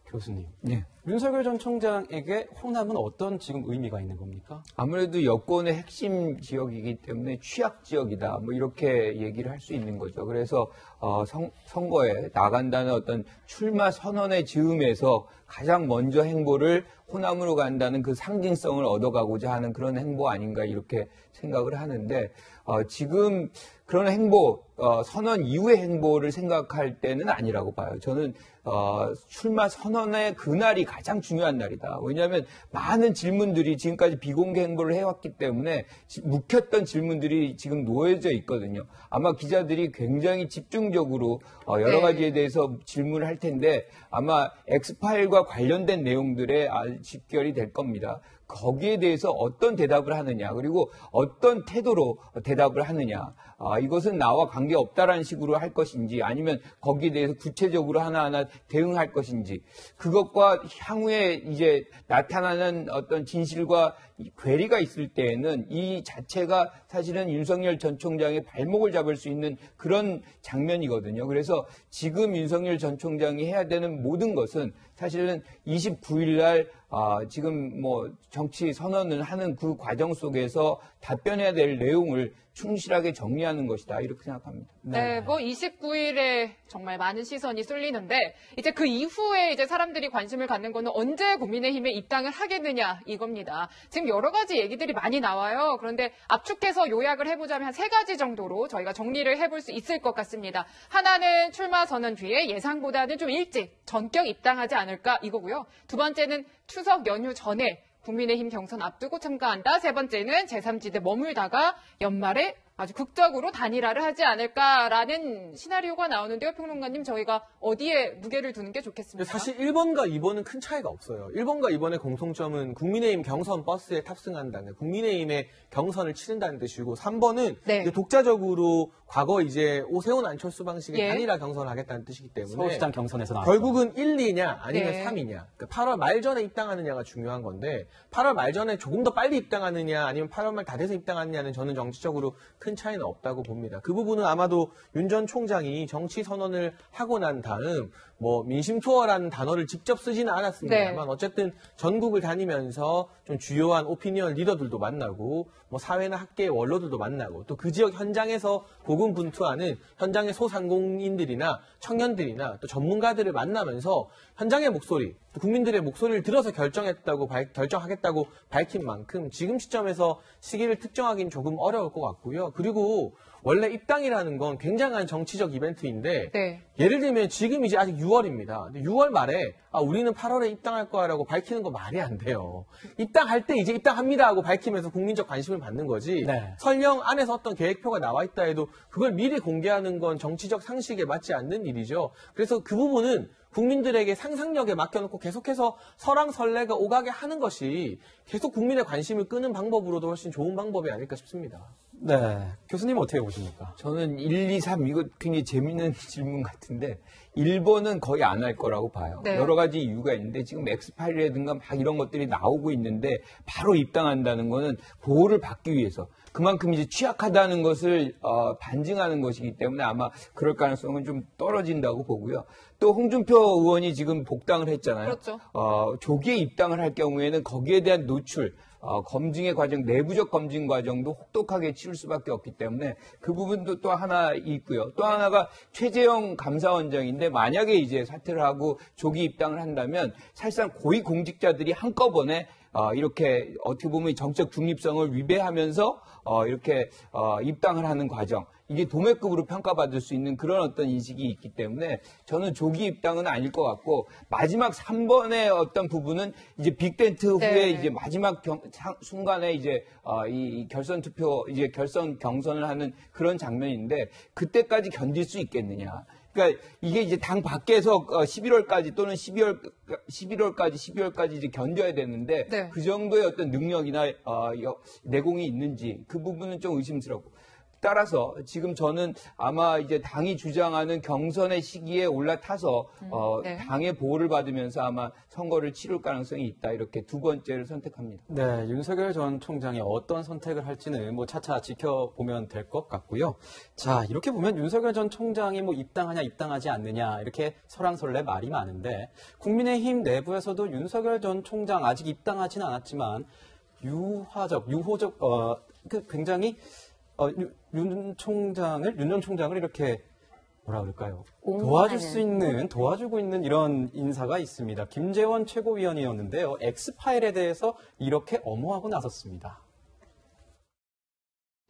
교수님, 네. 윤석열 전 총장에게 호남은 어떤 지금 의미가 있는 겁니까? 아무래도 여권의 핵심 지역이기 때문에 취약 지역이다. 뭐 이렇게 얘기를 할 수 있는 거죠. 그래서 어, 선, 선거에 나간다는 어떤 출마 선언의 즈음에서 가장 먼저 행보를 호남으로 간다는 그 상징성을 얻어가고자 하는 그런 행보 아닌가 이렇게 생각을 하는데 어, 지금 그런 행보 어, 선언 이후의 행보를 생각할 때는 아니라고 봐요. 저는 어, 출마 선언의 그날이 가장 중요한 날이다. 왜냐하면 많은 질문들이 지금까지 비공개 행보를 해왔기 때문에 지- 묵혔던 질문들이 지금 놓여져 있거든요. 아마 기자들이 굉장히 집중적으로 어, 여러 네. 가지에 대해서 질문을 할 텐데 아마 엑스파일과 관련된 내용들에 아, 집결이 될 겁니다. 거기에 대해서 어떤 대답을 하느냐 그리고 어떤 태도로 대답을 하느냐 아, 이것은 나와 관계 없다라는 식으로 할 것인지 아니면 거기에 대해서 구체적으로 하나하나 대응할 것인지 그것과 향후에 이제 나타나는 어떤 진실과 이 괴리가 있을 때에는 이 자체가 사실은 윤석열 전 총장의 발목을 잡을 수 있는 그런 장면이거든요. 그래서 지금 윤석열 전 총장이 해야 되는 모든 것은 사실은 29일 날 아, 지금 뭐 정치 선언을 하는 그 과정 속에서 답변해야 될 내용을 충실하게 정리하는 것이다. 이렇게 생각합니다. 네, 뭐 29일에 정말 많은 시선이 쏠리는데 이제 그 이후에 이제 사람들이 관심을 갖는 거는 언제 국민의힘에 입당을 하겠느냐 이겁니다. 지금 여러 가지 얘기들이 많이 나와요. 그런데 압축해서 요약을 해보자면 한 세 가지 정도로 저희가 정리를 해볼 수 있을 것 같습니다. 하나는 출마 선언 뒤에 예상보다는 좀 일찍 전격 입당하지 않을까 이거고요. 두 번째는 추석 연휴 전에 국민의힘 경선 앞두고 참가한다. 세 번째는 제3지대 머물다가 연말에 아주 극적으로 단일화를 하지 않을까라는 시나리오가 나오는데요. 평론가님 저희가 어디에 무게를 두는 게 좋겠습니까? 사실 1번과 2번은 큰 차이가 없어요. 1번과 2번의 공통점은 국민의힘 경선 버스에 탑승한다는 국민의힘의 경선을 치른다는 뜻이고 3번은 네. 독자적으로 과거 이제 오세훈 안철수 방식의 예. 단일화 경선을 하겠다는 뜻이기 때문에 서울시장 경선에서 나왔죠. 결국은 1, 2냐 아니면 네. 3이냐. 그러니까 8월 말 전에 입당하느냐가 중요한 건데 8월 말 전에 조금 더 빨리 입당하느냐 아니면 8월 말 다 돼서 입당하느냐는 저는 정치적으로 큰큰 차이는 없다고 봅니다. 그 부분은 아마도 윤 전 총장이 정치 선언을 하고 난 다음 뭐 민심 투어라는 단어를 직접 쓰지는 않았습니다만 네. 어쨌든 전국을 다니면서 좀 주요한 오피니언 리더들도 만나고 뭐 사회나 학계 원로들도 만나고 또 그 지역 현장에서 고군분투하는 현장의 소상공인들이나 청년들이나 또 전문가들을 만나면서 현장의 목소리, 또 국민들의 목소리를 들어서 결정했다고 발- 결정하겠다고 밝힌 만큼 지금 시점에서 시기를 특정하기는 조금 어려울 것 같고요. 그리고 원래 입당이라는 건 굉장한 정치적 이벤트인데 네. 예를 들면 지금 이제 아직 6월입니다. 6월 말에 아, 우리는 8월에 입당할 거라고 밝히는 거 말이 안 돼요. 입당할 때 이제 입당합니다 하고 밝히면서 국민적 관심을 받는 거지. 네. 설령 안에서 어떤 계획표가 나와 있다 해도 그걸 미리 공개하는 건 정치적 상식에 맞지 않는 일이죠. 그래서 그 부분은 국민들에게 상상력에 맡겨놓고 계속해서 설왕설래가 오가게 하는 것이 계속 국민의 관심을 끄는 방법으로도 훨씬 좋은 방법이 아닐까 싶습니다. 네. 교수님 어떻게 보십니까? 저는 1, 2, 3 이거 굉장히 재밌는 질문 같은데 1번은 거의 안 할 거라고 봐요. 네. 여러 가지 이유가 있는데 지금 엑스파일이라든가 막 이런 것들이 나오고 있는데 바로 입당한다는 거는 보호를 받기 위해서 그만큼 이제 취약하다는 것을 어, 반증하는 것이기 때문에 아마 그럴 가능성은 좀 떨어진다고 보고요. 또 홍준표 의원이 지금 복당을 했잖아요. 그렇죠. 어, 조기에 입당을 할 경우에는 거기에 대한 노출, 어, 검증의 과정, 내부적 검증 과정도 혹독하게 치를 수밖에 없기 때문에 그 부분도 또 하나 있고요. 또 하나가 최재형 감사원장인데 만약에 이제 사퇴를 하고 조기 입당을 한다면 사실상 고위 공직자들이 한꺼번에 어, 이렇게 어떻게 보면 정책 중립성을 위배하면서 어, 이렇게 어, 입당을 하는 과정. 이게 도매급으로 평가받을 수 있는 그런 어떤 인식이 있기 때문에 저는 조기 입당은 아닐 것 같고 마지막 3번의 어떤 부분은 이제 빅텐트 후에 네. 이제 마지막 경- 상- 순간에 이제 어, 이, 이 결선 투표 이제 결선 경선을 하는 그런 장면인데 그때까지 견딜 수 있겠느냐. 그러니까 이게 이제 당 밖에서 11월까지 또는 12월 11월까지 12월까지 이제 견뎌야 되는데 네. 그 정도의 어떤 능력이나 어, 여- 내공이 있는지 그 부분은 좀 의심스럽고 따라서 지금 저는 아마 이제 당이 주장하는 경선의 시기에 올라타서 어, 네. 당의 보호를 받으면서 아마 선거를 치를 가능성이 있다 이렇게 두 번째를 선택합니다. 네, 윤석열 전 총장이 어떤 선택을 할지는 뭐 차차 지켜보면 될 것 같고요. 자, 이렇게 보면 윤석열 전 총장이 뭐 입당하냐, 입당하지 않느냐, 이렇게 설왕설래 말이 많은데, 국민의힘 내부에서도 윤석열 전 총장 아직 입당하지는 않았지만, 유화적, 유호적, 어, 그 굉장히, 어, 윤, 윤 총장을, 윤 전 총장을 이렇게 뭐라 그럴까요? 도와줄 수 있는, 도와주고 있는 이런 인사가 있습니다. 김재원 최고위원이었는데요. 엑스파일에 대해서 이렇게 엄호하고 나섰습니다.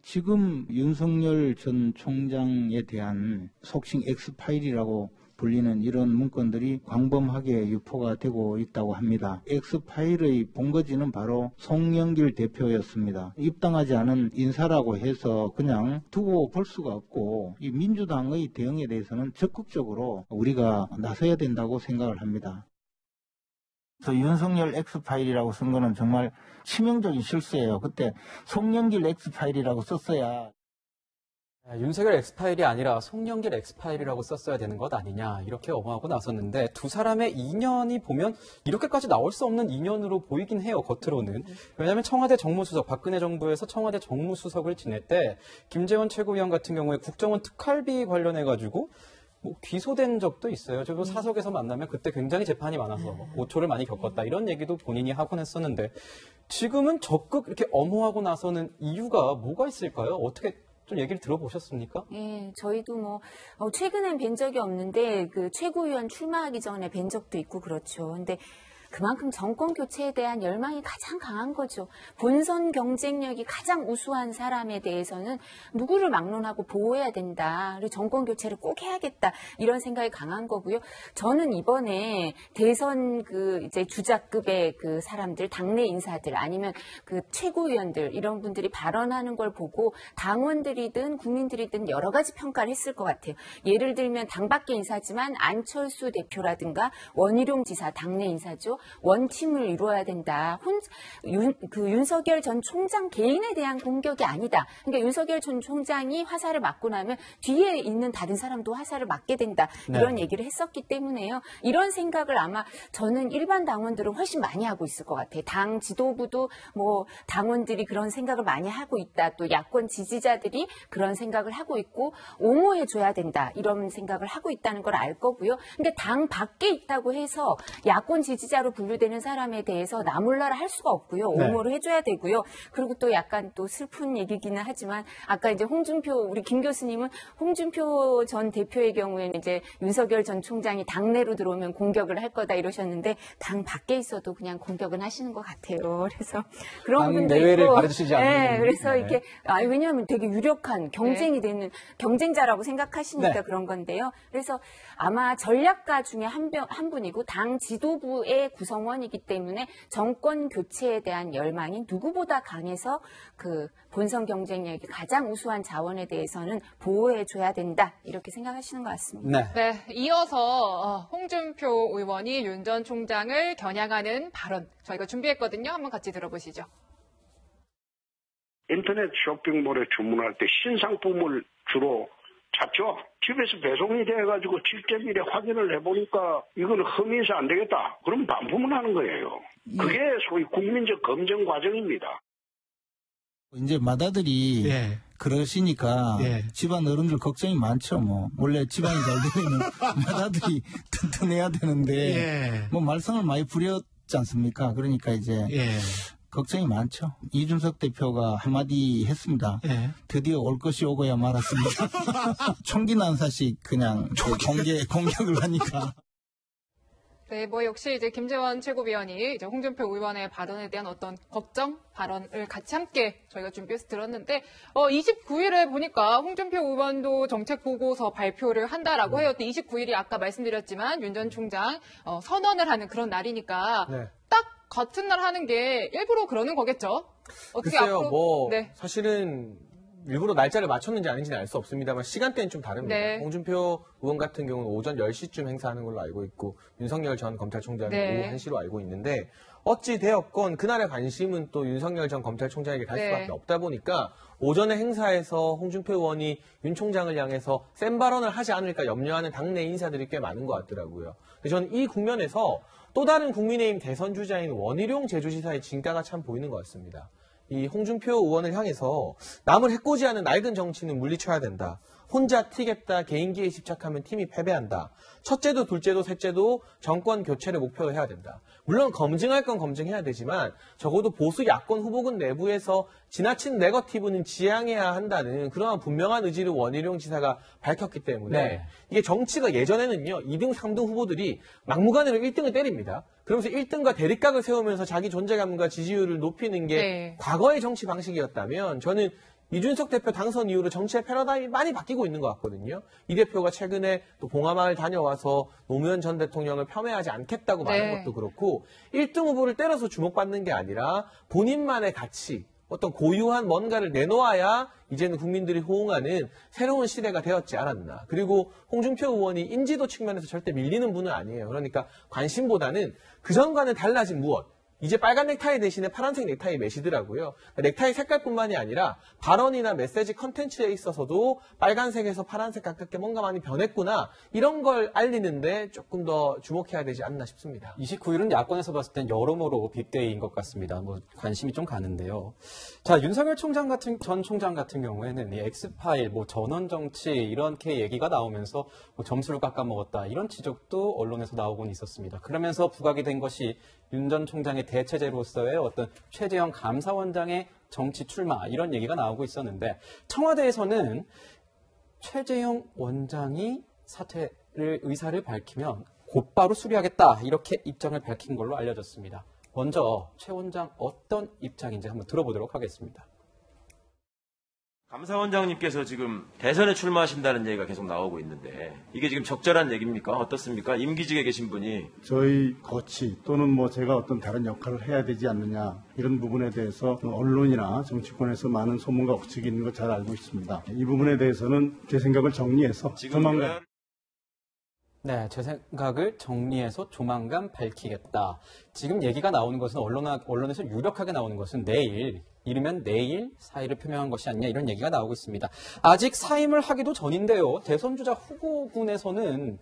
지금 윤석열 전 총장에 대한 속칭 엑스파일이라고 불리는 이런 문건들이 광범하게 유포가 되고 있다고 합니다. 엑스파일의 본거지는 바로 송영길 대표였습니다. 입당하지 않은 인사라고 해서 그냥 두고 볼 수가 없고 이 민주당의 대응에 대해서는 적극적으로 우리가 나서야 된다고 생각을 합니다. 그래서 윤석열 엑스파일이라고 쓴 거는 정말 치명적인 실수예요. 그때 송영길 엑스파일이라고 썼어야 네, 윤석열 엑스파일이 아니라 송영길 엑스파일이라고 썼어야 되는 것 아니냐 이렇게 엄호하고 나섰는데 두 사람의 인연이 보면 이렇게까지 나올 수 없는 인연으로 보이긴 해요 겉으로는 왜냐하면 청와대 정무수석 박근혜 정부에서 청와대 정무수석을 지낼 때 김재원 최고위원 같은 경우에 국정원 특활비 관련해 가지고 뭐 귀소된 적도 있어요. 저도 사석에서 만나면 그때 굉장히 재판이 많아서 고초를 많이 겪었다 이런 얘기도 본인이 하곤 했었는데 지금은 적극 이렇게 엄호하고 나서는 이유가 뭐가 있을까요? 어떻게 좀 얘기를 들어보셨습니까? 예, 저희도 뭐 어, 최근엔 뵌 적이 없는데 그 최고위원 출마하기 전에 뵌 적도 있고 그렇죠. 근데 그만큼 정권 교체에 대한 열망이 가장 강한 거죠. 본선 경쟁력이 가장 우수한 사람에 대해서는 누구를 막론하고 보호해야 된다. 그리고 정권 교체를 꼭 해야겠다. 이런 생각이 강한 거고요. 저는 이번에 대선 그 이제 주자급의 그 사람들, 당내 인사들 아니면 그 최고위원들 이런 분들이 발언하는 걸 보고 당원들이든 국민들이든 여러 가지 평가를 했을 것 같아요. 예를 들면 당 밖의 인사지만 안철수 대표라든가 원희룡 지사 당내 인사죠. 원팀을 이루어야 된다. 혼, 윤, 그 윤석열 전 총장 개인에 대한 공격이 아니다. 그러니까 윤석열 전 총장이 화살을 맞고 나면 뒤에 있는 다른 사람도 화살을 맞게 된다. 네. 이런 얘기를 했었기 때문에요. 이런 생각을 아마 저는 일반 당원들은 훨씬 많이 하고 있을 것 같아요. 당 지도부도 뭐 당원들이 그런 생각을 많이 하고 있다. 또 야권 지지자들이 그런 생각을 하고 있고 옹호해 줘야 된다. 이런 생각을 하고 있다는 걸 알 거고요. 근데 당 밖에 있다고 해서 야권 지지자로 분류되는 사람에 대해서 나몰라라 할 수가 없고요. 네. 옹호를 해줘야 되고요. 그리고 또 약간 또 슬픈 얘기기는 하지만 아까 이제 홍준표 우리 김 교수님은 홍준표 전 대표의 경우에는 이제 윤석열 전 총장이 당내로 들어오면 공격을 할 거다 이러셨는데 당 밖에 있어도 그냥 공격은 하시는 것 같아요. 그래서 그런 내외를 있고, 가르치지 않는 네, 그래서 네. 이렇게 아 왜냐하면 되게 유력한 경쟁이 되는 경쟁자라고 생각하시니까 네. 그런 건데요. 그래서 아마 전략가 중에 한, 명- 한 분이고 당 지도부의 구성원이기 때문에 정권 교체에 대한 열망이 누구보다 강해서 그 본선 경쟁력이 가장 우수한 자원에 대해서는 보호해 줘야 된다 이렇게 생각하시는 것 같습니다. 네. 네, 이어서 어, 홍준표 의원이 윤 전 총장을 겨냥하는 발언 저희가 준비했거든요. 한번 같이 들어보시죠. 인터넷 쇼핑몰에 주문할 때 신상품을 주로 찾죠. 집에서 배송이 돼가지고 실제미래 확인을 해보니까 이거는 흠의해서 안 되겠다. 그럼 반품을 하는 거예요. 그게 소위 국민적 검증 과정입니다. 이제 마다들이 예. 그러시니까 예. 집안 어른들 걱정이 많죠. 뭐 원래 집안이 잘 되면 마다들이 튼튼해야 되는데 예. 뭐 말썽을 많이 부렸지 않습니까? 그러니까 이제 예. 걱정이 많죠. 이준석 대표가 한마디 했습니다. 예. 드디어 올 것이 오고야 말았습니다. 총기 난사식 그냥 그 공개 공격을 하니까. 네, 뭐 역시 이제 김재원 최고위원이 이제 홍준표 의원의 발언에 대한 어떤 걱정 발언을 같이 함께 저희가 준비해서 들었는데 어 29일에 보니까 홍준표 의원도 정책 보고서 발표를 한다라고 해요. 또 29일이 아까 말씀드렸지만 윤 전 총장 어, 선언을 하는 그런 날이니까 네. 딱 같은 날 하는 게 일부러 그러는 거겠죠. 어떻게 글쎄요, 앞으로 뭐 네. 사실은 일부러 날짜를 맞췄는지 아닌지는 알 수 없습니다만 시간대는 좀 다릅니다. 네. 홍준표 의원 같은 경우는 오전 10시쯤 행사하는 걸로 알고 있고 윤석열 전 검찰총장은 네. 오후 1시로 알고 있는데 어찌 되었건 그날의 관심은 또 윤석열 전 검찰총장에게 갈 네. 수밖에 없다 보니까 오전에 행사에서 홍준표 의원이 윤 총장을 향해서 센 발언을 하지 않을까 염려하는 당내 인사들이 꽤 많은 것 같더라고요. 저는 이 국면에서 또 다른 국민의힘 대선 주자인 원희룡 제주지사의 진가가 참 보이는 것 같습니다. 이 홍준표 의원을 향해서 남을 해코지하는 낡은 정치는 물리쳐야 된다. 혼자 튀겠다, 개인기에 집착하면 팀이 패배한다. 첫째도 둘째도 셋째도 정권 교체를 목표로 해야 된다. 물론 검증할 건 검증해야 되지만 적어도 보수 야권 후보군 내부에서 지나친 네거티브는 지양해야 한다는 그러한 분명한 의지를 원희룡 지사가 밝혔기 때문에 네. 이게 정치가 예전에는요 2등, 3등 후보들이 막무가내로 1등을 때립니다. 그러면서 1등과 대립각을 세우면서 자기 존재감과 지지율을 높이는 게 네. 과거의 정치 방식이었다면 저는 이준석 대표 당선 이후로 정치의 패러다임이 많이 바뀌고 있는 것 같거든요. 이 대표가 최근에 또 봉하마을 다녀와서 노무현 전 대통령을 폄훼하지 않겠다고 네. 말한 것도 그렇고 1등 후보를 때려서 주목받는 게 아니라 본인만의 가치, 어떤 고유한 뭔가를 내놓아야 이제는 국민들이 호응하는 새로운 시대가 되었지 않았나. 그리고 홍준표 의원이 인지도 측면에서 절대 밀리는 분은 아니에요. 그러니까 관심보다는 그전과는 달라진 무엇. 이제 빨간 넥타이 대신에 파란색 넥타이 매시더라고요. 넥타이 색깔뿐만이 아니라 발언이나 메시지 컨텐츠에 있어서도 빨간색에서 파란색 가깝게 뭔가 많이 변했구나. 이런 걸 알리는데 조금 더 주목해야 되지 않나 싶습니다. 29일은 야권에서 봤을 땐 여러모로 big day인 것 같습니다. 뭐 관심이 좀 가는데요. 자 윤석열 총장 같은 전 총장 같은 경우에는 이 엑스파일, 뭐 전언 정치 이렇게 얘기가 나오면서 뭐 점수를 깎아 먹었다 이런 지적도 언론에서 나오곤 있었습니다. 그러면서 부각이 된 것이 윤 전 총장의 대체제로서의 어떤 최재형 감사원장의 정치 출마 이런 얘기가 나오고 있었는데 청와대에서는 최재형 원장이 사퇴를 의사를 밝히면 곧바로 수리하겠다 이렇게 입장을 밝힌 걸로 알려졌습니다. 먼저 최 원장 어떤 입장인지 한번 들어보도록 하겠습니다. 감사원장님께서 지금 대선에 출마하신다는 얘기가 계속 나오고 있는데 이게 지금 적절한 얘기입니까? 어떻습니까? 임기직에 계신 분이 저희 거치 또는 뭐 제가 어떤 다른 역할을 해야 되지 않느냐 이런 부분에 대해서 언론이나 정치권에서 많은 소문과 억측이 있는 거잘 알고 있습니다. 이 부분에 대해서는 제 생각을 정리해서 조만간 네, 제 생각을 정리해서 조만간 밝히겠다. 지금 얘기가 나오는 것은 언론, 언론에서 유력하게 나오는 것은 내일, 이르면 내일 사의를 표명한 것이 아니냐 이런 얘기가 나오고 있습니다. 아직 사임을 하기도 전인데요. 대선주자 후보군에서는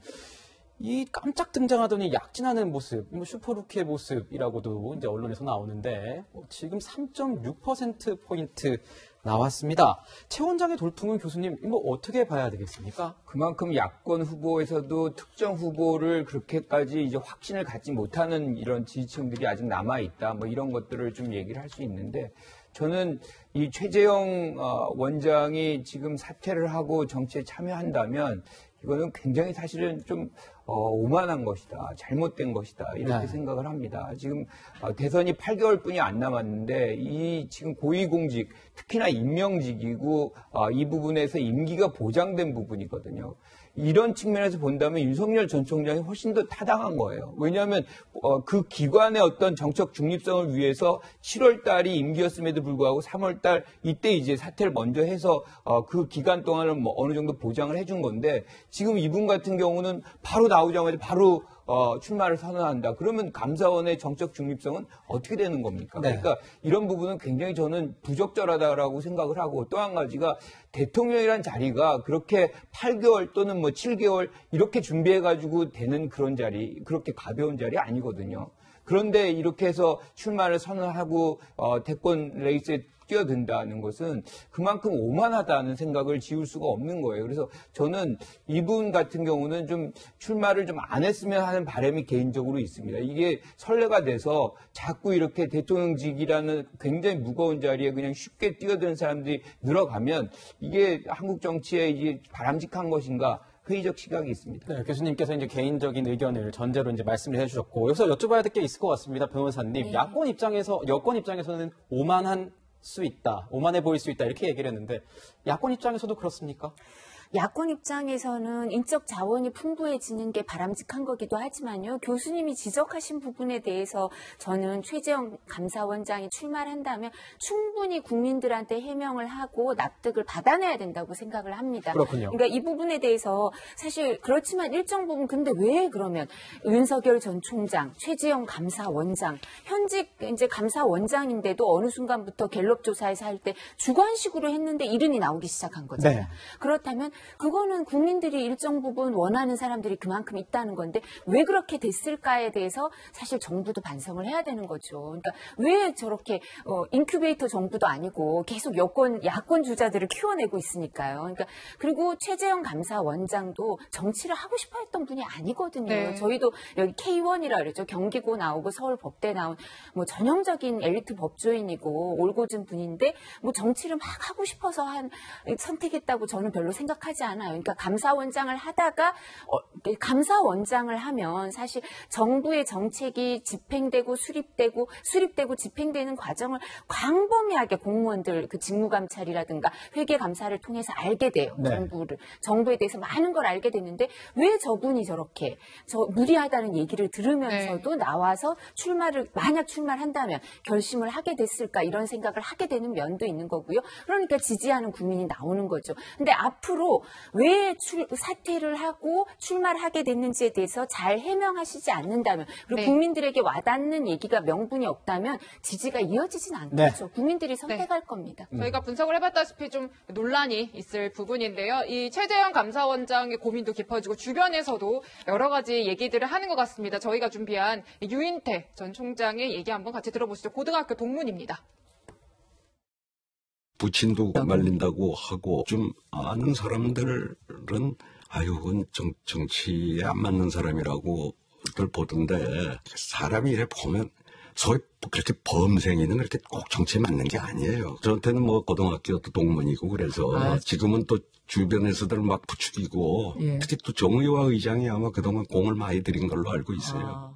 이 깜짝 등장하더니 약진하는 모습, 뭐 슈퍼루키의 모습이라고도 이제 언론에서 나오는데 뭐 지금 3.6% 포인트 나왔습니다. 최 원장의 돌풍은 교수님 뭐 어떻게 봐야 되겠습니까? 그만큼 야권 후보에서도 특정 후보를 그렇게까지 이제 확신을 갖지 못하는 이런 지지층들이 아직 남아 있다. 뭐 이런 것들을 좀 얘기를 할 수 있는데 저는 이 최재형 어, 원장이 지금 사퇴를 하고 정치에 참여한다면 이거는 굉장히 사실은 좀 어, 오만한 것이다, 잘못된 것이다 이렇게 네. 생각을 합니다. 지금 어, 대선이 8개월뿐이 안 남았는데 이 지금 고위공직, 특히나 임명직이고 어, 이 부분에서 임기가 보장된 부분이거든요. 이런 측면에서 본다면 윤석열 전 총장이 훨씬 더 타당한 거예요. 왜냐하면 어, 그 기관의 어떤 정책 중립성을 위해서 7월 달이 임기였음에도 불구하고 3월 달 이때 이제 사퇴를 먼저 해서 어, 그 기간 동안을 뭐 어느 정도 보장을 해준 건데 지금 이분 같은 경우는 바로 나오자마자 바로 어, 출마를 선언한다. 그러면 감사원의 정책 중립성은 어떻게 되는 겁니까? 네. 그러니까 이런 부분은 굉장히 저는 부적절하다라고 생각을 하고 또 한 가지가 대통령이란 자리가 그렇게 8개월 또는 뭐 7개월 이렇게 준비해가지고 되는 그런 자리, 그렇게 가벼운 자리 아니거든요. 그런데 이렇게 해서 출마를 선언하고 어, 대권 레이스에 뛰어든다는 것은 그만큼 오만하다는 생각을 지울 수가 없는 거예요. 그래서 저는 이분 같은 경우는 좀 출마를 좀 안 했으면 하는 바람이 개인적으로 있습니다. 이게 선례가 돼서 자꾸 이렇게 대통령직이라는 굉장히 무거운 자리에 그냥 쉽게 뛰어드는 사람들이 늘어가면 이게 한국 정치에 이제 바람직한 것인가 회의적 시각이 있습니다. 네, 교수님께서 이제 개인적인 의견을 전제로 이제 말씀을 해주셨고 여기서 여쭤봐야 될 게 있을 것 같습니다, 변호사님. 야권 입장에서 여권 입장에서는 오만한 수 있다, 오만해 보일 수 있다 이렇게 얘기를 했는데 야권 입장에서도 그렇습니까? 야권 입장에서는 인적 자원이 풍부해지는 게 바람직한 거기도 하지만요. 교수님이 지적하신 부분에 대해서 저는 최재형 감사원장이 출마를 한다면 충분히 국민들한테 해명을 하고 납득을 받아내야 된다고 생각을 합니다. 그렇군요. 그러니까 이 부분에 대해서 사실 그렇지만 일정 부분 근데 왜 그러면 윤석열 전 총장, 최재형 감사원장, 현직 이제 감사원장인데도 어느 순간부터 갤럽 조사에서 할 때 주관식으로 했는데 이름이 나오기 시작한 거잖아요. 네. 그렇다면 그거는 국민들이 일정 부분 원하는 사람들이 그만큼 있다는 건데 왜 그렇게 됐을까에 대해서 사실 정부도 반성을 해야 되는 거죠. 그러니까 왜 저렇게 어, 인큐베이터 정부도 아니고 계속 여권 야권 주자들을 키워내고 있으니까요. 그러니까 그리고 최재형 감사원장도 정치를 하고 싶어 했던 분이 아니거든요. 네. 저희도 여기 K1이라 그러죠. 경기고 나오고 서울 법대 나온 뭐 전형적인 엘리트 법조인이고 올곧은 분인데 뭐 정치를 막 하고 싶어서 한 선택했다고 저는 별로 생각 하지 않아요. 그러니까 감사원장을 하다가 어, 감사원장을 하면 사실 정부의 정책이 집행되고 수립되고 수립되고 집행되는 과정을 광범위하게 공무원들 그 직무 감찰이라든가 회계 감사를 통해서 알게 돼요. 네. 정부를 정부에 대해서 많은 걸 알게 됐는데 왜 저분이 저렇게 저 무리하다는 얘기를 들으면서도 나와서 출마를 만약 출마를 한다면 결심을 하게 됐을까 이런 생각을 하게 되는 면도 있는 거고요. 그러니까 지지하는 국민이 나오는 거죠. 근데 앞으로 왜 출, 사퇴를 하고 출마를 하게 됐는지에 대해서 잘 해명하시지 않는다면 그리고 네. 국민들에게 와닿는 얘기가 명분이 없다면 지지가 이어지진 않겠죠. 국민들이 선택할 겁니다. 저희가 분석을 해봤다시피 좀 논란이 있을 부분인데요. 이 최재형 감사원장의 고민도 깊어지고 주변에서도 여러 가지 얘기들을 하는 것 같습니다. 저희가 준비한 유인태 전 총장의 얘기 한번 같이 들어보시죠. 고등학교 동문입니다. 부친도 말린다고 하고 좀 아는 사람들은 아유 그건 정, 정치에 안 맞는 사람이라고들 보던데 사람이 이래 보면 소위 그렇게 범생이는 그렇게 꼭 정치에 맞는 게 아니에요. 저한테는 뭐 고등학교도 동문이고 그래서 지금은 또 주변에서들 막 부추기고 특히 또 정의와 의장이 아마 그동안 공을 많이 들인 걸로 알고 있어요. 네,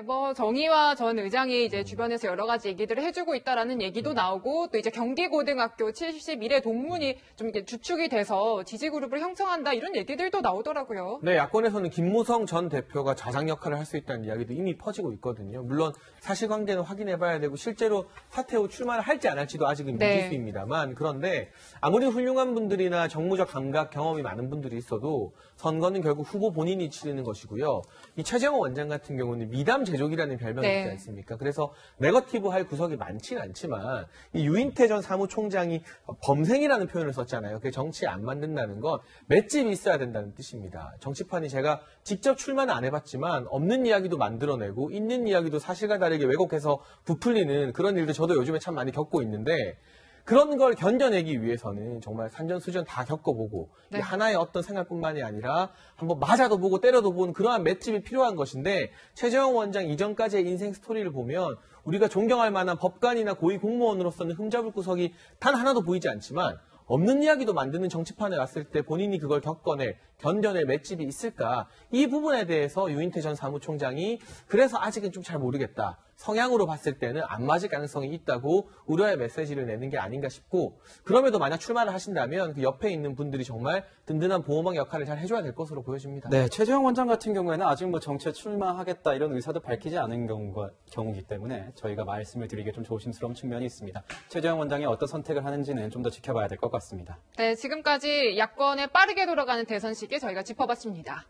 네, 뭐 정의와 전 의장이 이제 주변에서 여러 가지 얘기들을 해주고 있다라는 얘기도 나오고 또 이제 경기고등학교 71의 동문이 좀 이렇게 주축이 돼서 지지 그룹을 형성한다 이런 얘기들도 나오더라고요. 네, 야권에서는 김무성 전 대표가 자장 역할을 할 수 있다는 이야기도 이미 퍼지고 있거든요. 물론 사실관계는 확인해봐야 되고 실제로 사퇴 후 출마를 할지 안 할지도 아직은 네. 미지수입니다만 그런데 아무리 훌륭한 분들이나 정무적 감각 경험이 많은 분들이 있어도 선거는 결국 후보 본인이 치르는 것이고요. 이 최재형 원장 같은 경우는 미담 제조기라는 별명이 네. 있지 않습니까? 그래서 네거티브 할 구석이 많지는 않지만 이 유인태 전 사무총장이 범생이라는 표현을 썼잖아요. 그게 정치에 안 맞는다는 건 맷집이 있어야 된다는 뜻입니다. 정치판이 제가 직접 출마는 안 해봤지만 없는 이야기도 만들어내고 있는 이야기도 사실과 다르게 왜곡해서 부풀리는 그런 일들 저도 요즘에 참 많이 겪고 있는데 그런 걸 견뎌내기 위해서는 정말 산전수전 다 겪어보고 이 네. 하나의 어떤 생활뿐만이 아니라 한번 맞아도 보고 때려도 보는 그러한 맷집이 필요한 것인데 최재형 원장 이전까지의 인생 스토리를 보면 우리가 존경할 만한 법관이나 고위 공무원으로서는 흠잡을 구석이 단 하나도 보이지 않지만 없는 이야기도 만드는 정치판에 왔을 때 본인이 그걸 겪어낼, 견뎌낼 맷집이 있을까? 이 부분에 대해서 유인태 전 사무총장이 그래서 아직은 좀 잘 모르겠다. 성향으로 봤을 때는 안 맞을 가능성이 있다고 우려의 메시지를 내는 게 아닌가 싶고 그럼에도 만약 출마를 하신다면 그 옆에 있는 분들이 정말 든든한 보호막 역할을 잘 해줘야 될 것으로 보여집니다. 네, 최재형 원장 같은 경우에는 아직 뭐 정치에 출마하겠다 이런 의사도 밝히지 않은 경우가, 경우이기 때문에 저희가 말씀을 드리기 좀 조심스러운 측면이 있습니다. 최재형 원장이 어떤 선택을 하는지는 좀 더 지켜봐야 될 것 같습니다. 네, 지금까지 야권에 빠르게 돌아가는 대선 시기 저희가 짚어봤습니다.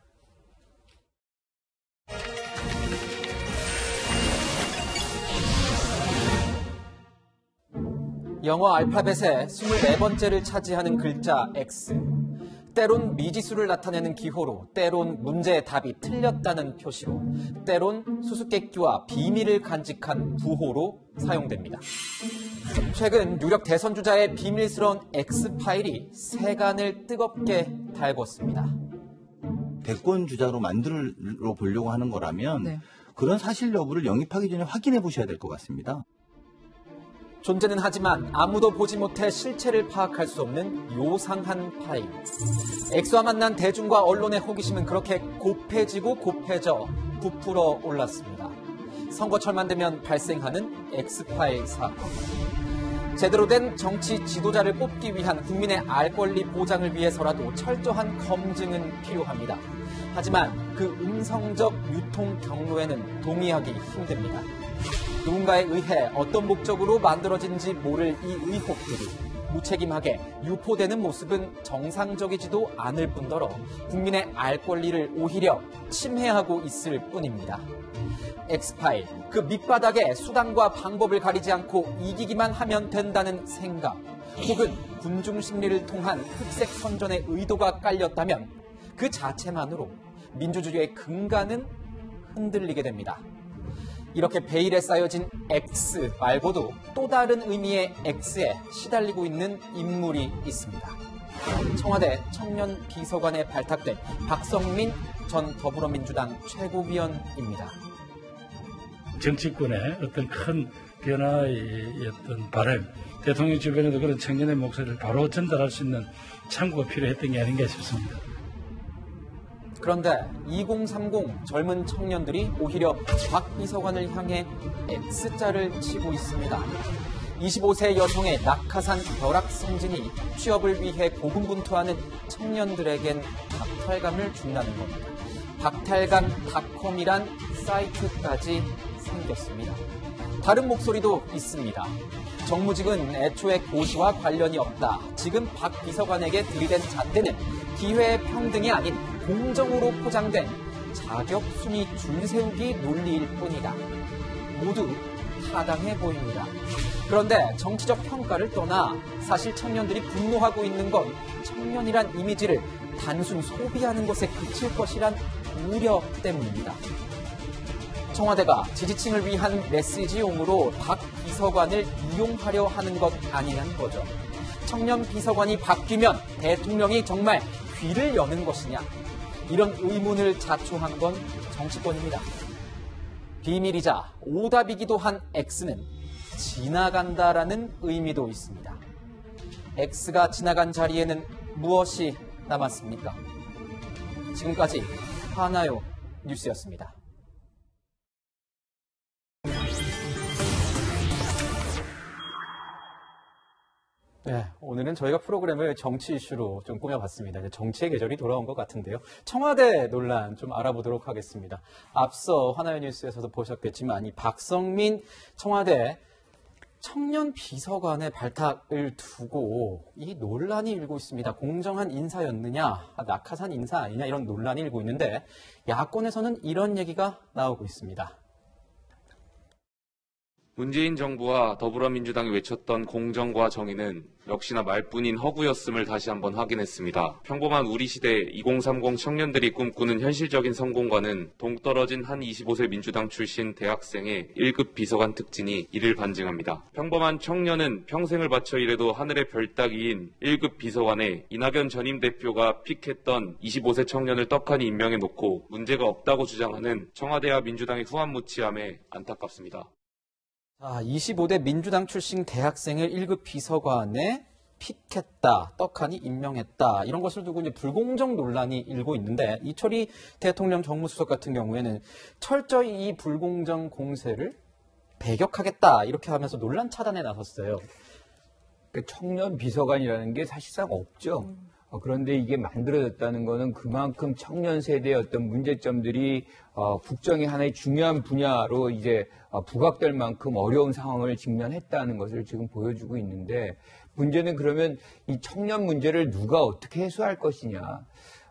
영어 알파벳의 24번째를 차지하는 글자 X. 때론 미지수를 나타내는 기호로, 때론 문제의 답이 틀렸다는 표시로, 때론 수수께끼와 비밀을 간직한 부호로 사용됩니다. 최근 유력 대선 주자의 비밀스러운 X 파일이 세간을 뜨겁게 달궜습니다. 대권 주자로 만들어 보려고 하는 거라면 그런 사실 여부를 영입하기 전에 확인해 보셔야 될 것 같습니다. 존재는 하지만 아무도 보지 못해 실체를 파악할 수 없는 요상한 파일. 엑스와 만난 대중과 언론의 호기심은 그렇게 곱해지고 곱해져 부풀어 올랐습니다. 선거철만 되면 발생하는 엑스파일 사건. 제대로 된 정치 지도자를 뽑기 위한 국민의 알 권리 보장을 위해서라도 철저한 검증은 필요합니다. 하지만 그 음성적 유통 경로에는 동의하기 힘듭니다. 누군가에 의해 어떤 목적으로 만들어진지 모를 이 의혹들이 무책임하게 유포되는 모습은 정상적이지도 않을 뿐더러 국민의 알 권리를 오히려 침해하고 있을 뿐입니다. 엑스파일, 그 밑바닥에 수단과 방법을 가리지 않고 이기기만 하면 된다는 생각, 혹은 군중 심리를 통한 흑색 선전의 의도가 깔렸다면 그 자체만으로 민주주의의 근간은 흔들리게 됩니다. 이렇게 베일에 쌓여진 X 말고도 또 다른 의미의 X에 시달리고 있는 인물이 있습니다. 청와대 청년 비서관에 발탁된 박성민 전 더불어민주당 최고위원입니다. 정치권의 어떤 큰 변화의 어떤 바람, 대통령 주변에도 그런 청년의 목소리를 바로 전달할 수 있는 창구가 필요했던 게 아닌가 싶습니다. 그런데 2030 젊은 청년들이 오히려 박 비서관을 향해 X자를 치고 있습니다. 25세 여성의 낙하산 벼락 승진이 취업을 위해 고군분투하는 청년들에겐 박탈감을 준다는 겁니다. 박탈감 닷컴이란 사이트까지 생겼습니다. 다른 목소리도 있습니다. 정무직은 애초에 고시와 관련이 없다. 지금 박 비서관에게 들이댄 잣대는 기회의 평등이 아닌 공정으로 포장된 자격 순위 줄 세우기 논리일 뿐이다. 모두 타당해 보입니다. 그런데 정치적 평가를 떠나 사실 청년들이 분노하고 있는 건 청년이란 이미지를 단순 소비하는 것에 그칠 것이란 우려 때문입니다. 청와대가 지지층을 위한 메시지용으로 박 비서관을 이용하려 하는 것 아니냐는 거죠. 청년 비서관이 바뀌면 대통령이 정말 귀를 여는 것이냐. 이런 의문을 자초한 건 정치권입니다. 비밀이자 오답이기도 한 X는 지나간다라는 의미도 있습니다. X가 지나간 자리에는 무엇이 남았습니까? 지금까지 하나요 뉴스였습니다. 네, 오늘은 저희가 프로그램을 정치 이슈로 좀 꾸며봤습니다. 정치의 계절이 돌아온 것 같은데요. 청와대 논란 좀 알아보도록 하겠습니다. 앞서 하나의 뉴스에서도 보셨겠지만 이 박성민 청와대 청년 비서관의 발탁을 두고 이 논란이 일고 있습니다. 공정한 인사였느냐, 낙하산 인사 아니냐 이런 논란이 일고 있는데 야권에서는 이런 얘기가 나오고 있습니다. 문재인 정부와 더불어민주당이 외쳤던 공정과 정의는 역시나 말뿐인 허구였음을 다시 한번 확인했습니다. 평범한 우리 시대 2030 청년들이 꿈꾸는 현실적인 성공과는 동떨어진 한 25세 민주당 출신 대학생의 1급 비서관 특진이 이를 반증합니다. 평범한 청년은 평생을 바쳐 일해도 하늘의 별 따기인 1급 비서관에 이낙연 전임 대표가 픽했던 25세 청년을 떡하니 임명해 놓고 문제가 없다고 주장하는 청와대와 민주당의 후한무치함에 안타깝습니다. 자, 25대 민주당 출신 대학생을 1급 비서관에 픽했다, 떡하니 임명했다 이런 것을 두고 이제 불공정 논란이 일고 있는데 이철이 대통령 정무수석 같은 경우에는 철저히 이 불공정 공세를 배격하겠다 이렇게 하면서 논란 차단에 나섰어요. 그 청년 비서관이라는 게 사실상 없죠. 어, 그런데 이게 만들어졌다는 거는 그만큼 청년 세대의 어떤 문제점들이 어, 국정의 하나의 중요한 분야로 이제 어, 부각될 만큼 어려운 상황을 직면했다는 것을 지금 보여주고 있는데 문제는 그러면 이 청년 문제를 누가 어떻게 해소할 것이냐.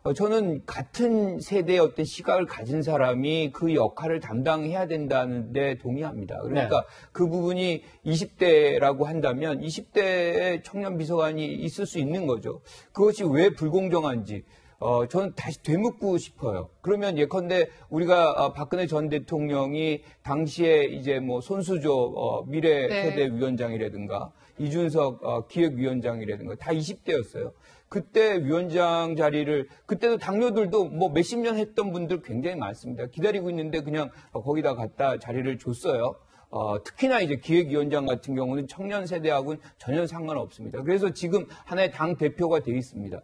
어, 저는 같은 세대의 어떤 시각을 가진 사람이 그 역할을 담당해야 된다는데 동의합니다. 그러니까 그 부분이 20대라고 한다면 20대의 청년 비서관이 있을 수 있는 거죠. 그것이 왜 불공정한지 어, 저는 다시 되묻고 싶어요. 그러면 예컨대 우리가 어, 박근혜 전 대통령이 당시에 이제 뭐 손수조 어, 미래 네. 세대 위원장이라든가 이준석 어, 기획위원장이라든가 다 20대였어요. 그때 위원장 자리를 그때도 당뇨들도 뭐 몇십 년 했던 분들 굉장히 많습니다. 기다리고 있는데 그냥 어, 거기다 갖다 자리를 줬어요. 어, 특히나 이제 기획위원장 같은 경우는 청년 세대하고는 전혀 상관없습니다. 그래서 지금 하나의 당 대표가 돼 있습니다.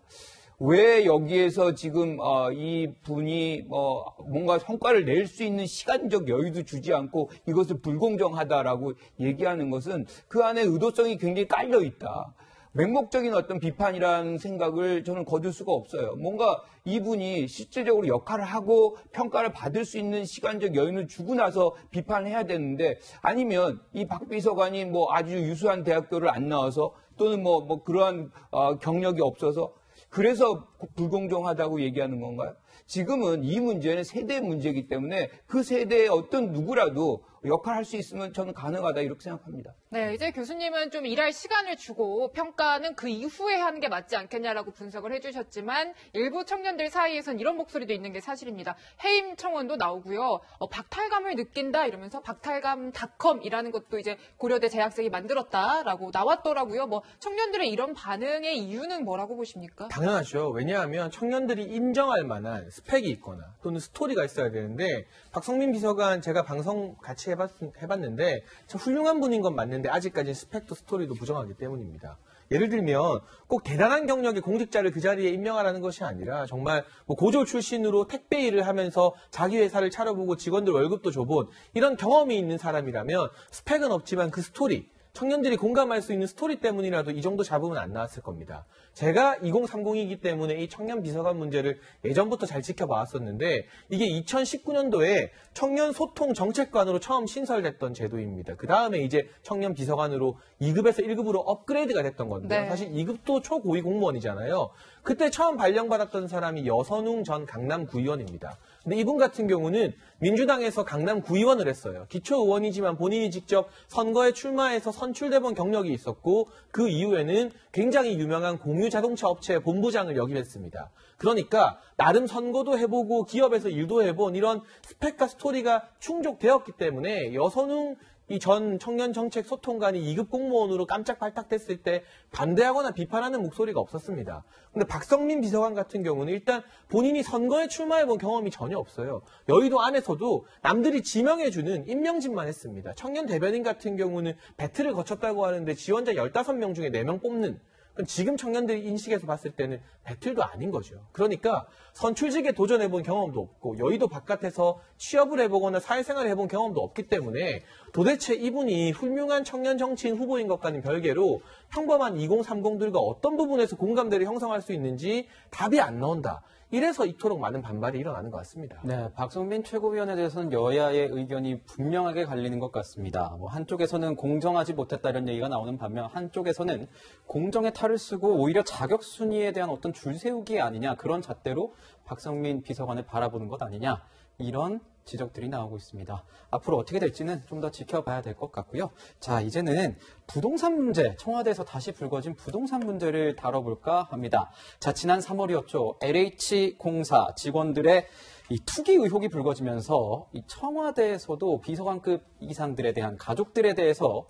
왜 여기에서 지금 어, 이 분이 뭐 뭔가 성과를 낼 수 있는 시간적 여유도 주지 않고 이것을 불공정하다라고 얘기하는 것은 그 안에 의도성이 굉장히 깔려 있다. 맹목적인 어떤 비판이라는 생각을 저는 거둘 수가 없어요. 뭔가 이분이 실질적으로 역할을 하고 평가를 받을 수 있는 시간적 여유를 주고 나서 비판을 해야 되는데 아니면 이 박 비서관이 뭐 아주 유수한 대학교를 안 나와서 또는 뭐, 뭐 그러한 어, 경력이 없어서 그래서 불공정하다고 얘기하는 건가요? 지금은 이 문제는 세대 문제이기 때문에 그 세대의 어떤 누구라도 역할을 할 수 있으면 저는 가능하다 이렇게 생각합니다. 네, 이제 교수님은 좀 일할 시간을 주고 평가는 그 이후에 하는 게 맞지 않겠냐라고 분석을 해주셨지만 일부 청년들 사이에선 이런 목소리도 있는 게 사실입니다. 해임 청원도 나오고요. 어, 박탈감을 느낀다 이러면서 박탈감닷컴이라는 것도 이제 고려대 재학생이 만들었다라고 나왔더라고요. 뭐 청년들의 이런 반응의 이유는 뭐라고 보십니까? 당연하죠. 왜냐하면 청년들이 인정할 만한 스펙이 있거나 또는 스토리가 있어야 되는데 박성민 비서관 제가 방송 같이 해봤, 해봤는데 참 훌륭한 분인 건 맞는데 아직까지 스펙도 스토리도 부족하기 때문입니다. 예를 들면 꼭 대단한 경력의 공직자를 그 자리에 임명하라는 것이 아니라 정말 뭐 고졸 출신으로 택배 일을 하면서 자기 회사를 차려보고 직원들 월급도 줘본 이런 경험이 있는 사람이라면 스펙은 없지만 그 스토리 청년들이 공감할 수 있는 스토리 때문이라도 이 정도 잡음은 안 나왔을 겁니다. 제가 2030이기 때문에 이 청년 비서관 문제를 예전부터 잘 지켜봐왔었는데 이게 2019년도에 청년 소통 정책관으로 처음 신설됐던 제도입니다. 그 다음에 이제 청년 비서관으로 2급에서 1급으로 업그레이드가 됐던 건데 네. 사실 2급도 초고위 공무원이잖아요. 그때 처음 발령받았던 사람이 여선웅 전 강남 구의원입니다. 근데 이분 같은 경우는 민주당에서 강남 구의원을 했어요. 기초 의원이지만 본인이 직접 선거에 출마해서 선출돼 본 경력이 있었고 그 이후에는 굉장히 유명한 공유 자동차 업체 본부장을 역임했습니다. 그러니까 나름 선거도 해보고 기업에서 일도 해본 이런 스펙과 스토리가 충족되었기 때문에 여선웅 이 전 청년 정책 소통관이 2급 공무원으로 깜짝 발탁됐을 때 반대하거나 비판하는 목소리가 없었습니다. 근데 박성민 비서관 같은 경우는 일단 본인이 선거에 출마해본 경험이 전혀 없어요. 여의도 안에서도 남들이 지명해주는 임명진만 했습니다. 청년 대변인 같은 경우는 배틀을 거쳤다고 하는데 지원자 15명 중에 4명 뽑는 그건 지금 청년들이 인식에서 봤을 때는 배틀도 아닌 거죠. 그러니까 선출직에 도전해본 경험도 없고 여의도 바깥에서 취업을 해보거나 사회생활을 해본 경험도 없기 때문에 도대체 이분이 훌륭한 청년 정치인 후보인 것과는 별개로 평범한 2030들과 어떤 부분에서 공감대를 형성할 수 있는지 답이 안 나온다. 이래서 이토록 많은 반발이 일어나는 것 같습니다. 네, 박성민 최고위원에 대해서는 여야의 의견이 분명하게 갈리는 것 같습니다. 뭐 한쪽에서는 공정하지 못했다 이런 얘기가 나오는 반면 한쪽에서는 공정에 탈을 쓰고 오히려 자격 순위에 대한 어떤 줄 세우기 아니냐 그런 잣대로 박성민 비서관을 바라보는 것 아니냐 이런 지적들이 나오고 있습니다. 앞으로 어떻게 될지는 좀 더 지켜봐야 될 것 같고요. 자, 이제는 부동산 문제, 청와대에서 다시 불거진 부동산 문제를 다뤄볼까 합니다. 자, 지난 3월이었죠. LH공사 직원들의 이 투기 의혹이 불거지면서 이 청와대에서도 비서관급 이상들에 대한 가족들에 대해서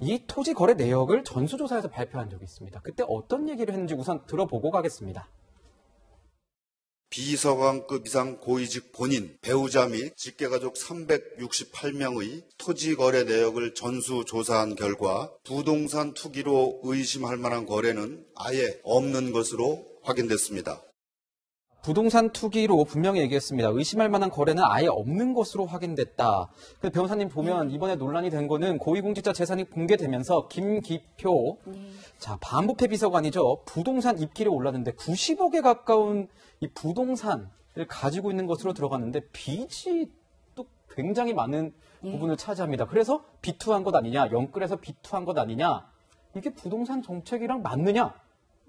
이 토지 거래 내역을 전수조사에서 발표한 적이 있습니다. 그때 어떤 얘기를 했는지 우선 들어보고 가겠습니다. 비서관급 이상 고위직 본인, 배우자 및 직계가족 368명의 토지 거래 내역을 전수 조사한 결과 부동산 투기로 의심할 만한 거래는 아예 없는 것으로 확인됐습니다. 부동산 투기로 분명히 얘기했습니다. 의심할 만한 거래는 아예 없는 것으로 확인됐다. 그 변호사님 보면 이번에 논란이 된 거는 고위공직자 재산이 공개되면서 김기표 자 반부패 비서관이죠. 부동산 입길에 올랐는데 90억에 가까운 이 부동산을 가지고 있는 것으로 들어갔는데 빚이 또 굉장히 많은 부분을 차지합니다. 그래서 비투한 것 아니냐, 영끌에서 비투한 것 아니냐, 이게 부동산 정책이랑 맞느냐?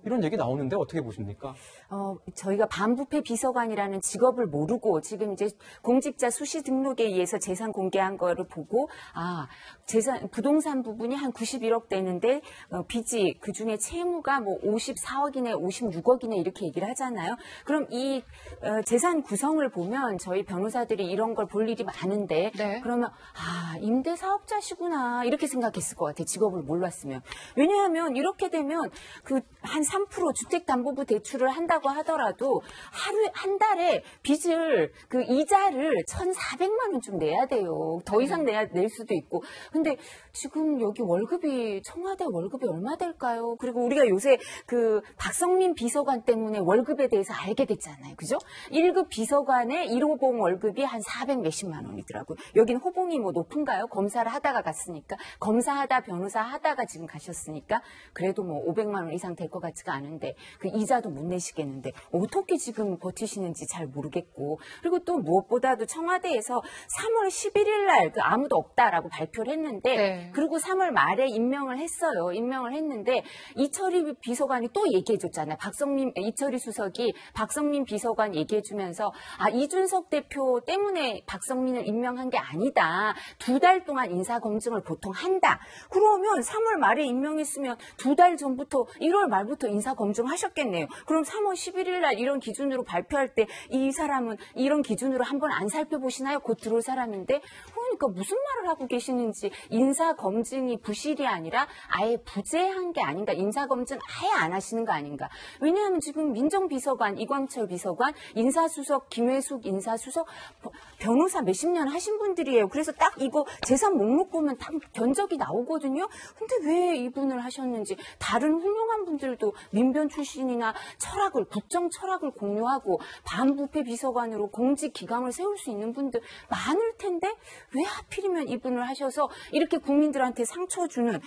이런 얘기 나오는데 어떻게 보십니까? 어, 저희가 반부패 비서관이라는 직업을 모르고 지금 이제 공직자 수시 등록에 의해서 재산 공개한 거를 보고 아 재산 부동산 부분이 한 91억 되는데 어, 빚이 그 중에 채무가 뭐 54억이네 56억이네 이렇게 얘기를 하잖아요. 그럼 이 어, 재산 구성을 보면 저희 변호사들이 이런 걸 볼 일이 많은데 그러면 아 임대 사업자시구나 이렇게 생각했을 것 같아요. 직업을 몰랐으면 왜냐하면 이렇게 되면 그한 3% 주택담보부 대출을 한다고 하더라도 하루 한 달에 빚을 그 이자를 1,400만 원좀 내야 돼요. 더 이상 내야 낼 수도 있고. 근데 지금 여기 월급이 청와대 월급이 얼마 될까요? 그리고 우리가 요새 그 박성민 비서관 때문에 월급에 대해서 알게 됐잖아요. 그죠? 1급 비서관의 1호봉 월급이 한 400 몇십만 원이더라고요. 여긴 호봉이 뭐 높은가요? 검사를 하다가 갔으니까. 검사하다 변호사 하다가 지금 가셨으니까 그래도 뭐 500만 원 이상 될 것 같지가 않은데 그 이자도 못 내시겠는데 어떻게 지금 버티시는지 잘 모르겠고 그리고 또 무엇보다도 청와대에서 3월 11일 날 그 아무도 없다라고 발표를 했는데 네. 그리고 3월 말에 임명을 했어요. 임명을 했는데 이철희 비서관이 또 얘기해 줬잖아요. 박성민 이철희 수석이 박성민 비서관 얘기해 주면서 아 이준석 대표 때문에 박성민을 임명한 게 아니다. 두 달 동안 인사 검증을 보통 한다. 그러면 3월 말에 임명했으면 두 달 전부터 1월 말부터 인사 검증하셨겠네요. 그럼 3월 11일 날 이런 기준으로 발표할 때 이 사람은 이런 기준으로 한번 안 살펴보시나요? 곧 들어올 사람인데 그러니까 무슨 말을 하고 계시는지 인사 검증이 부실이 아니라 아예 부재한 게 아닌가 인사 검증 아예 안 하시는 거 아닌가. 왜냐하면 지금 민정비서관 이광철 비서관 인사수석 김회숙 인사수석 버- 변호사 몇십 년 하신 분들이에요. 그래서 딱 이거 재산 목록 보면 다 견적이 나오거든요. 근데 왜 이분을 하셨는지 다른 훌륭한 분들도 민변 출신이나 철학을 국정 철학을 공유하고 반부패 비서관으로 공직 기강을 세울 수 있는 분들 많을 텐데 왜 하필이면 이분을 하셔서 이렇게 국민들한테 상처 주는 하,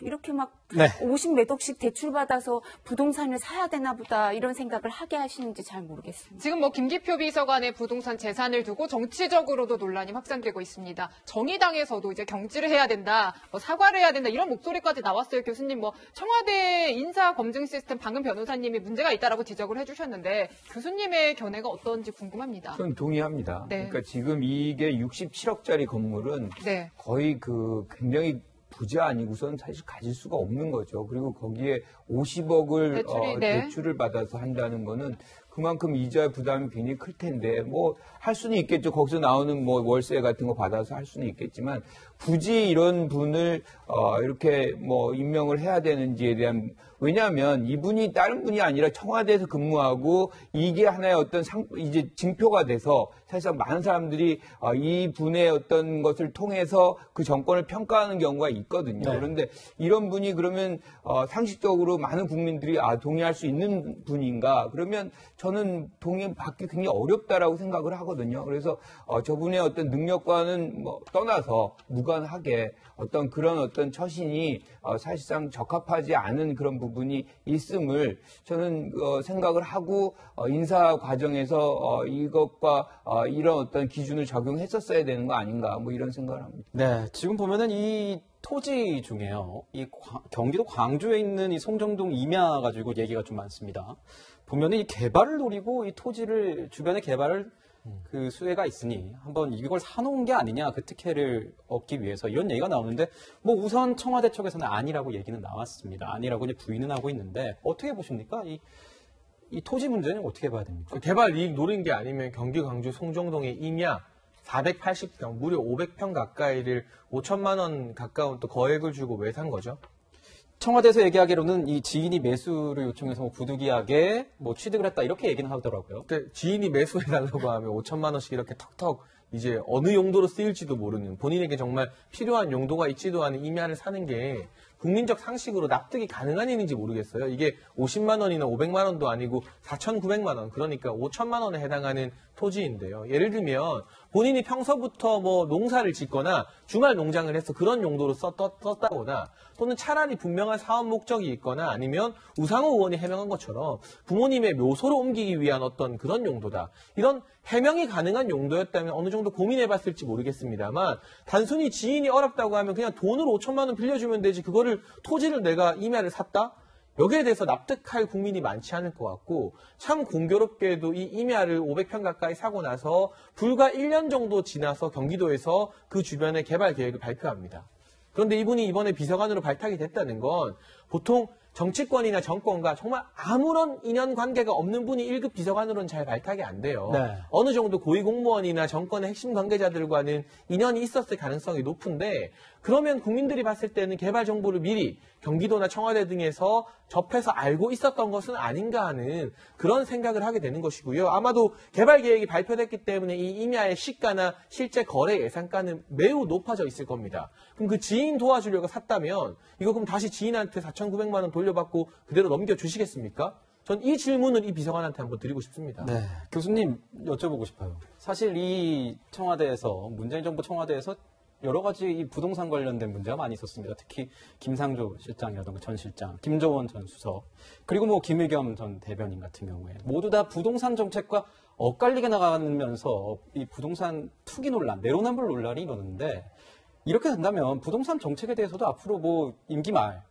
이렇게 막 네. 50몇 억씩 대출 받아서 부동산을 사야 되나 보다 이런 생각을 하게 하시는지 잘 모르겠습니다. 지금 뭐 김기표 비서관의 부동산 재산을 두고 정치적으로도 논란이 확산되고 있습니다. 정의당에서도 이제 경질을 해야 된다, 뭐 사과를 해야 된다 이런 목소리까지 나왔어요. 교수님 뭐 청와대 인사 검증 시스템 방금 변호사님이 문제가 있다라고 지적을 해주셨는데 교수님의 견해가 어떤지 궁금합니다. 저는 동의합니다. 네. 그러니까 지금 이게 67억짜리 건물은 네. 거의 그 굉장히 부자 아니고선 사실 가질 수가 없는 거죠. 그리고 거기에 50억을 대출이, 네. 대출을 받아서 한다는 거는 그만큼 이자 부담이 굉장히 클 텐데 뭐 할 수는 있겠죠. 거기서 나오는 뭐 월세 같은 거 받아서 할 수는 있겠지만 굳이 이런 분을 어 이렇게 뭐 임명을 해야 되는지에 대한 왜냐하면 이분이 다른 분이 아니라 청와대에서 근무하고 이게 하나의 어떤 상, 이제 징표가 돼서 사실상 많은 사람들이 어, 이 분의 어떤 것을 통해서 그 정권을 평가하는 경우가 있거든요. 네. 그런데 이런 분이 그러면 어, 상식적으로 많은 국민들이 아 동의할 수 있는 분인가? 그러면 저는 동의받기 굉장히 어렵다라고 생각을 하거든요. 그래서 어, 저분의 어떤 능력과는 뭐 떠나서 무관하게 어떤 그런 어떤 처신이 어, 사실상 적합하지 않은 그런 부분이 있음을 저는 어, 생각을 하고 어, 인사 과정에서 어, 이것과 어, 이런 어떤 기준을 적용했었어야 되는 거 아닌가 뭐 이런 생각을 합니다. 네, 지금 보면은 이 토지 중에요. 이 과- 경기도 광주에 있는 이 송정동 임야 가지고 얘기가 좀 많습니다. 보면은 이 개발을 노리고 이 토지를 주변에 개발을 그 수혜가 있으니 한번 이걸 사놓은 게 아니냐 그 특혜를 얻기 위해서 이런 얘기가 나오는데 뭐 우선 청와대 측에서는 아니라고 얘기는 나왔습니다. 아니라고 이제 부인은 하고 있는데 어떻게 보십니까? 이, 이 토지 문제는 어떻게 봐야 됩니까? 그 개발 이익 노린 게 아니면 경기 광주 송정동의 임야 480평 무려 500평 가까이를 5천만 원 가까운 또 거액을 주고 왜 산 거죠? 청와대에서 얘기하기로는 이 지인이 매수를 요청해서 뭐 부득이하게 뭐 취득을 했다 이렇게 얘기는 하더라고요. 근데 지인이 매수해달라고 하면 5천만 원씩 이렇게 턱턱 이제 어느 용도로 쓰일지도 모르는 본인에게 정말 필요한 용도가 있지도 않은 임야를 사는 게 국민적 상식으로 납득이 가능한 일인지 모르겠어요. 이게 50만 원이나 500만 원도 아니고 4,900만 원, 그러니까 5천만 원에 해당하는 토지인데요. 예를 들면 본인이 평소부터 뭐 농사를 짓거나 주말 농장을 해서 그런 용도로 썼, 썼다거나 또는 차라리 분명한 사업 목적이 있거나 아니면 우상호 의원이 해명한 것처럼 부모님의 묘소로 옮기기 위한 어떤 그런 용도다. 이런 해명이 가능한 용도였다면 어느 정도 고민해봤을지 모르겠습니다만 단순히 지인이 어렵다고 하면 그냥 돈으로 5천만 원 빌려주면 되지 그거를 토지를 내가 임야를 샀다? 여기에 대해서 납득할 국민이 많지 않을 것 같고 참 공교롭게도 이 임야를 500평 가까이 사고 나서 불과 1년 정도 지나서 경기도에서 그 주변에 개발 계획을 발표합니다. 그런데 이분이 이번에 비서관으로 발탁이 됐다는 건 보통 정치권이나 정권과 정말 아무런 인연 관계가 없는 분이 1급 비서관으로는 잘 발탁이 안 돼요. 네. 어느 정도 고위 공무원이나 정권의 핵심 관계자들과는 인연이 있었을 가능성이 높은데 그러면 국민들이 봤을 때는 개발 정보를 미리 경기도나 청와대 등에서 접해서 알고 있었던 것은 아닌가 하는 그런 생각을 하게 되는 것이고요. 아마도 개발 계획이 발표됐기 때문에 이 임야의 시가나 실제 거래 예상가는 매우 높아져 있을 겁니다. 그럼 그 지인 도와주려고 샀다면 이거 그럼 다시 지인한테 4,900만 원 돌려받고 그대로 넘겨주시겠습니까? 전 이 질문을 이 비서관한테 한번 드리고 싶습니다. 네, 교수님 여쭤보고 싶어요. 사실 이 청와대에서 문재인 정부 청와대에서 여러 가지 이 부동산 관련된 문제가 많이 있었습니다. 특히 김상조 실장이라든가 전 실장, 김조원 전 수석, 그리고 뭐 김의겸 전 대변인 같은 경우에 모두 다 부동산 정책과 엇갈리게 나가면서 이 부동산 투기 논란, 내로남불 논란이 일어났는데 이렇게 된다면 부동산 정책에 대해서도 앞으로 뭐 임기 말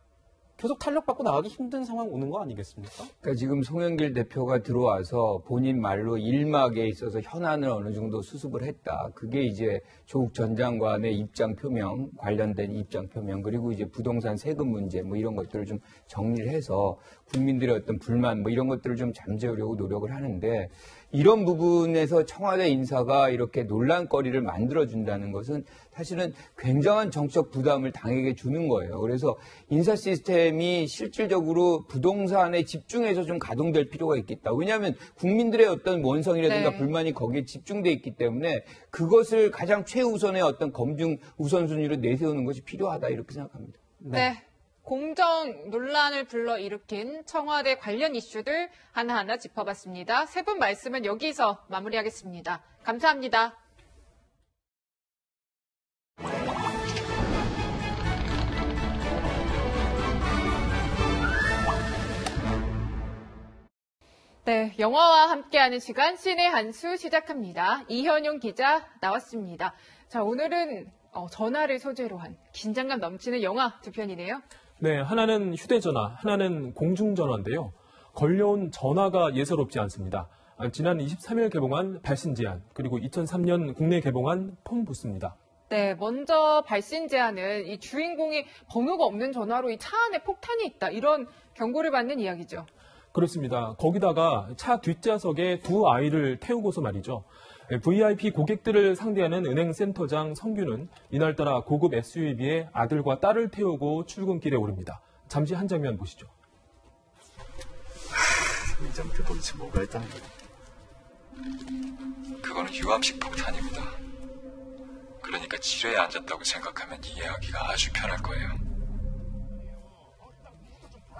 계속 탄력받고 나가기 힘든 상황 오는 거 아니겠습니까? 그러니까 지금 송영길 대표가 들어와서 본인 말로 일막에 있어서 현안을 어느 정도 수습을 했다. 그게 이제 조국 전 장관의 입장 표명, 관련된 입장 표명, 그리고 이제 부동산 세금 문제 뭐 이런 것들을 좀 정리를 해서 국민들의 어떤 불만 뭐 이런 것들을 좀 잠재우려고 노력을 하는데 이런 부분에서 청와대 인사가 이렇게 논란거리를 만들어준다는 것은 사실은 굉장한 정적 부담을 당에게 주는 거예요. 그래서 인사 시스템이 실질적으로 부동산에 집중해서 좀 가동될 필요가 있겠다. 왜냐하면 국민들의 어떤 원성이라든가 네. 불만이 거기에 집중돼 있기 때문에 그것을 가장 최우선의 어떤 검증 우선순위로 내세우는 것이 필요하다 이렇게 생각합니다. 네. 공정 논란을 불러일으킨 청와대 관련 이슈들 하나하나 짚어봤습니다. 세 분 말씀은 여기서 마무리하겠습니다. 감사합니다. 네, 영화와 함께하는 시간 신의 한수 시작합니다. 이현용 기자 나왔습니다. 자, 오늘은 어, 전화를 소재로 한 긴장감 넘치는 영화 두 편이네요. 네, 하나는 휴대전화, 하나는 공중전화인데요. 걸려온 전화가 예사롭지 않습니다. 아, 지난 23일 개봉한 발신 제한, 그리고 2003년 국내 개봉한 폰 부스입니다. 네, 먼저 발신 제한은 이 주인공이 번호가 없는 전화로 이 차 안에 폭탄이 있다 이런 경고를 받는 이야기죠. 그렇습니다. 거기다가 차 뒷좌석에 두 아이를 태우고서 말이죠. VIP 고객들을 상대하는 은행 센터장 성규는 이날따라 고급 SUV에 아들과 딸을 태우고 출근길에 오릅니다. 잠시 한 장면 보시죠. 인정돼 도대체 뭐가 있다는 거예요? 그거는 유암식 폭탄입니다. 그러니까 지뢰에 앉았다고 생각하면 이해하기가 아주 편할 거예요.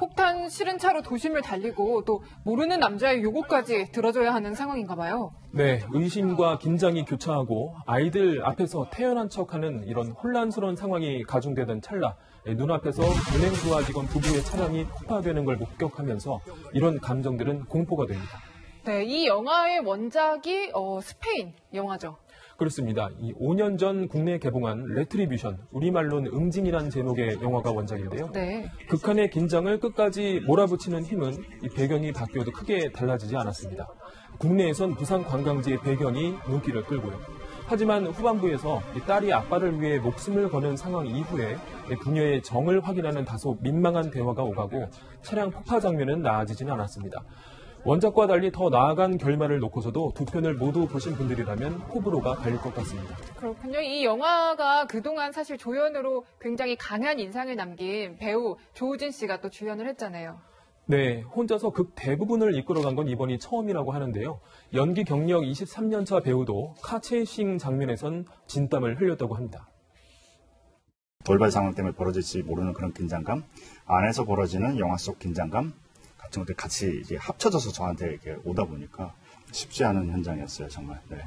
폭탄 실은 차로 도심을 달리고 또 모르는 남자의 요구까지 들어줘야 하는 상황인가 봐요. 네, 의심과 긴장이 교차하고 아이들 앞에서 태연한 척하는 이런 혼란스러운 상황이 가중되던 찰나 예, 눈앞에서 은행 부하 직원 부부의 차량이 폭파되는 걸 목격하면서 이런 감정들은 공포가 됩니다. 네, 이 영화의 원작이 어, 스페인 영화죠. 그렇습니다. 이 5년 전 국내에 개봉한 레트리뷰션, 우리말로는 응징이라는 제목의 영화가 원작인데요. 네. 극한의 긴장을 끝까지 몰아붙이는 힘은 이 배경이 바뀌어도 크게 달라지지 않았습니다. 국내에선 부산 관광지의 배경이 눈길을 끌고요. 하지만 후반부에서 이 딸이 아빠를 위해 목숨을 거는 상황 이후에 이 부녀의 정을 확인하는 다소 민망한 대화가 오가고 차량 폭파 장면은 나아지지는 않았습니다. 원작과 달리 더 나아간 결말을 놓고서도 두 편을 모두 보신 분들이라면 호불호가 갈릴 것 같습니다. 그렇군요. 이 영화가 그동안 사실 조연으로 굉장히 강한 인상을 남긴 배우 조우진 씨가 또 주연을 했잖아요. 네, 혼자서 극 대부분을 이끌어간 건 이번이 처음이라고 하는데요. 연기 경력 23년차 배우도 카체이싱 장면에선 진땀을 흘렸다고 합니다. 돌발 상황 때문에 벌어질지 모르는 그런 긴장감, 안에서 벌어지는 영화 속 긴장감 같은 것들 같이 이제 합쳐져서 저한테 이렇게 오다 보니까 쉽지 않은 현장이었어요, 정말. 네.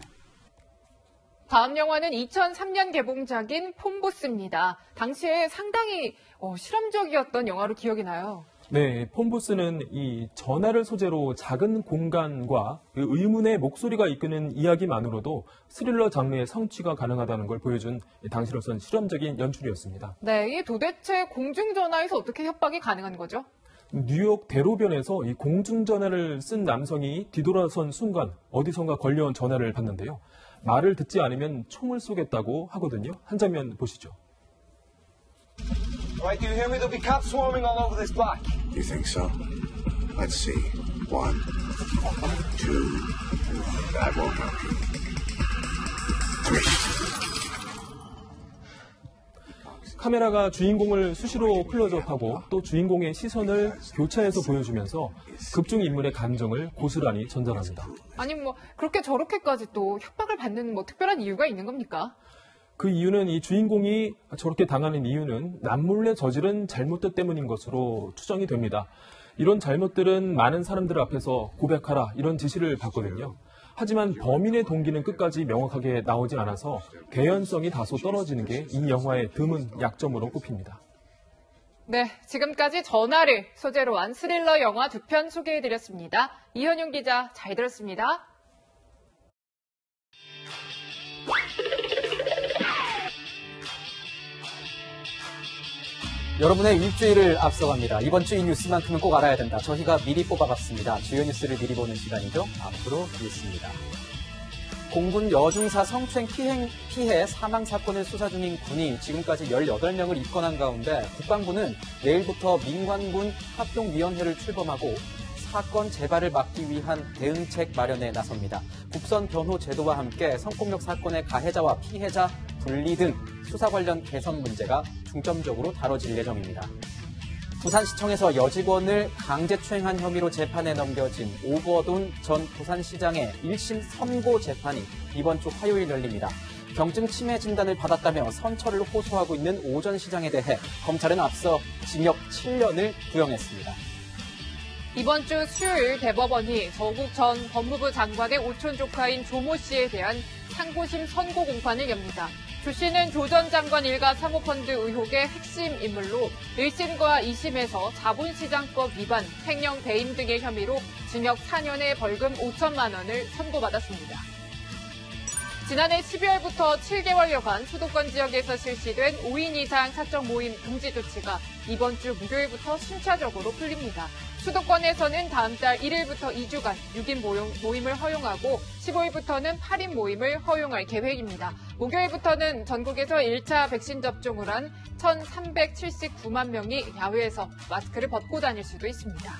다음 영화는 2003년 개봉작인 폼보스입니다. 당시에 상당히 어, 실험적이었던 영화로 기억이 나요. 네, 폼부스는 이 전화를 소재로 작은 공간과 그 의문의 목소리가 이끄는 이야기만으로도 스릴러 장르의 성취가 가능하다는 걸 보여준 당시로선 실험적인 연출이었습니다. 네, 이 도대체 공중전화에서 어떻게 협박이 가능한 거죠? 뉴욕 대로변에서 이 공중전화를 쓴 남성이 뒤돌아선 순간 어디선가 걸려온 전화를 받는데요. 말을 듣지 않으면 총을 쏘겠다고 하거든요. 한 장면 보시죠. Right, do you hear me? There'll be cops swarming all over this block. You think so? Let's see. One, two, that won't help you. Three. 카메라가 주인공을 수시로 클로즈업하고 또 주인공의 시선을 교차해서 보여주면서 극중 인물의 감정을 고스란히 전달합니다. 아니 뭐 그렇게 저렇게까지 또 협박을 받는 뭐 특별한 이유가 있는 겁니까? 그 이유는 이 주인공이 저렇게 당하는 이유는 남몰래 저지른 잘못들 때문인 것으로 추정이 됩니다. 이런 잘못들은 많은 사람들 앞에서 고백하라 이런 지시를 받거든요. 하지만 범인의 동기는 끝까지 명확하게 나오지 않아서 개연성이 다소 떨어지는 게 이 영화의 드문 약점으로 꼽힙니다. 네, 지금까지 전화를 소재로 한 스릴러 영화 두 편 소개해드렸습니다. 이현용 기자 잘 들었습니다. 여러분의 일주일을 앞서갑니다. 이번 주이 뉴스만큼은 꼭 알아야 된다. 저희가 미리 뽑아봤습니다. 주요 뉴스를 미리 보는 시간이죠. 앞으로 뉴스입니다. 공군 여중사 성추행 피해, 피해 사망 사건을 수사 중인 군이 지금까지 18명을 입건한 가운데 국방부는 내일부터 민관군 합동위원회를 출범하고 사건 재발을 막기 위한 대응책 마련에 나섭니다. 국선 변호 제도와 함께 성폭력 사건의 가해자와 피해자 분리 등 수사 관련 개선 문제가 중점적으로 다뤄질 예정입니다. 부산시청에서 여직원을 강제추행한 혐의로 재판에 넘겨진 오거돈 전 부산시장의 1심 선고 재판이 이번 주 화요일 열립니다. 경증 침해 진단을 받았다며 선처를 호소하고 있는 오전 시장에 대해 검찰은 앞서 징역 7년을 구형했습니다. 이번 주 수요일 대법원이 조국 전 법무부 장관의 오촌 조카인 조모 씨에 대한 상고심 선고 공판을 엽니다. 조 씨는 조 전 장관 일가 사모펀드 의혹의 핵심 인물로 1심과 2심에서 자본시장법 위반, 횡령 배임 등의 혐의로 징역 4년에 벌금 5천만 원을 선고받았습니다. 지난해 12월부터 7개월여간 수도권 지역에서 실시된 5인 이상 사적 모임 금지 조치가 이번 주 목요일부터 순차적으로 풀립니다. 수도권에서는 다음 달 1일부터 2주간 6인 모임 을 허용하고 15일부터는 8인 모임을 허용할 계획입니다. 목요일부터는 전국에서 1차 백신 접종을 한 1,379만 명이 야외에서 마스크를 벗고 다닐 수도 있습니다.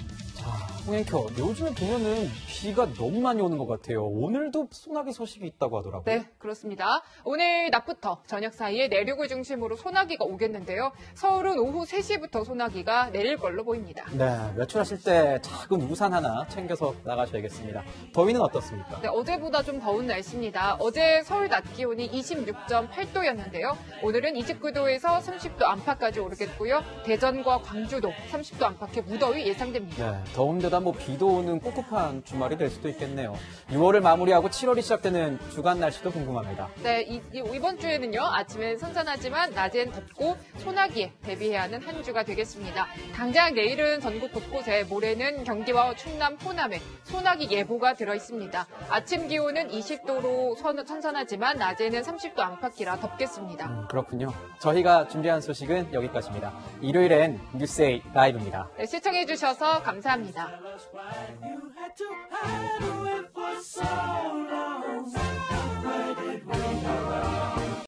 자, 홍행켜, 요즘에 보면은 비가 너무 많이 오는 것 같아요. 오늘도 소나기 소식이 있다고 하더라고요. 네, 그렇습니다. 오늘 낮부터 저녁 사이에 내륙을 중심으로 소나기가 오겠는데요. 서울은 오후 3시부터 소나기가 내릴 걸로 보입니다. 네, 외출하실 때 작은 우산 하나 챙겨서 나가셔야겠습니다. 더위는 어떻습니까? 네, 어제보다 좀 더운 날씨입니다. 어제 서울 낮 기온이 26.8도였는데요. 오늘은 29도에서 30도 안팎까지 오르겠고요. 대전과 광주도 30도 안팎의 무더위 예상됩니다. 네, 더운데 다 뭐 비도 오는 꿉꿉한 주말이 될 수도 있겠네요. 6월을 마무리하고 7월이 시작되는 주간 날씨도 궁금합니다. 네, 이, 번 주에는요, 아침엔 선선하지만 낮엔 덥고 소나기에 대비해야 하는 한 주가 되겠습니다. 당장 내일은 전국 곳곳에 모레는 경기와 충남, 호남에 소나기 예보가 들어 있습니다. 아침 기온은 20도로 선, 선선하지만 낮에는 30도 안팎이라 덥겠습니다. 음, 그렇군요. 저희가 준비한 소식은 여기까지입니다. 일요일엔 뉴스에이 라이브입니다. 네, 시청해주셔서 감사합니다. tell us why you had to hide away for so long. Where did we go wrong?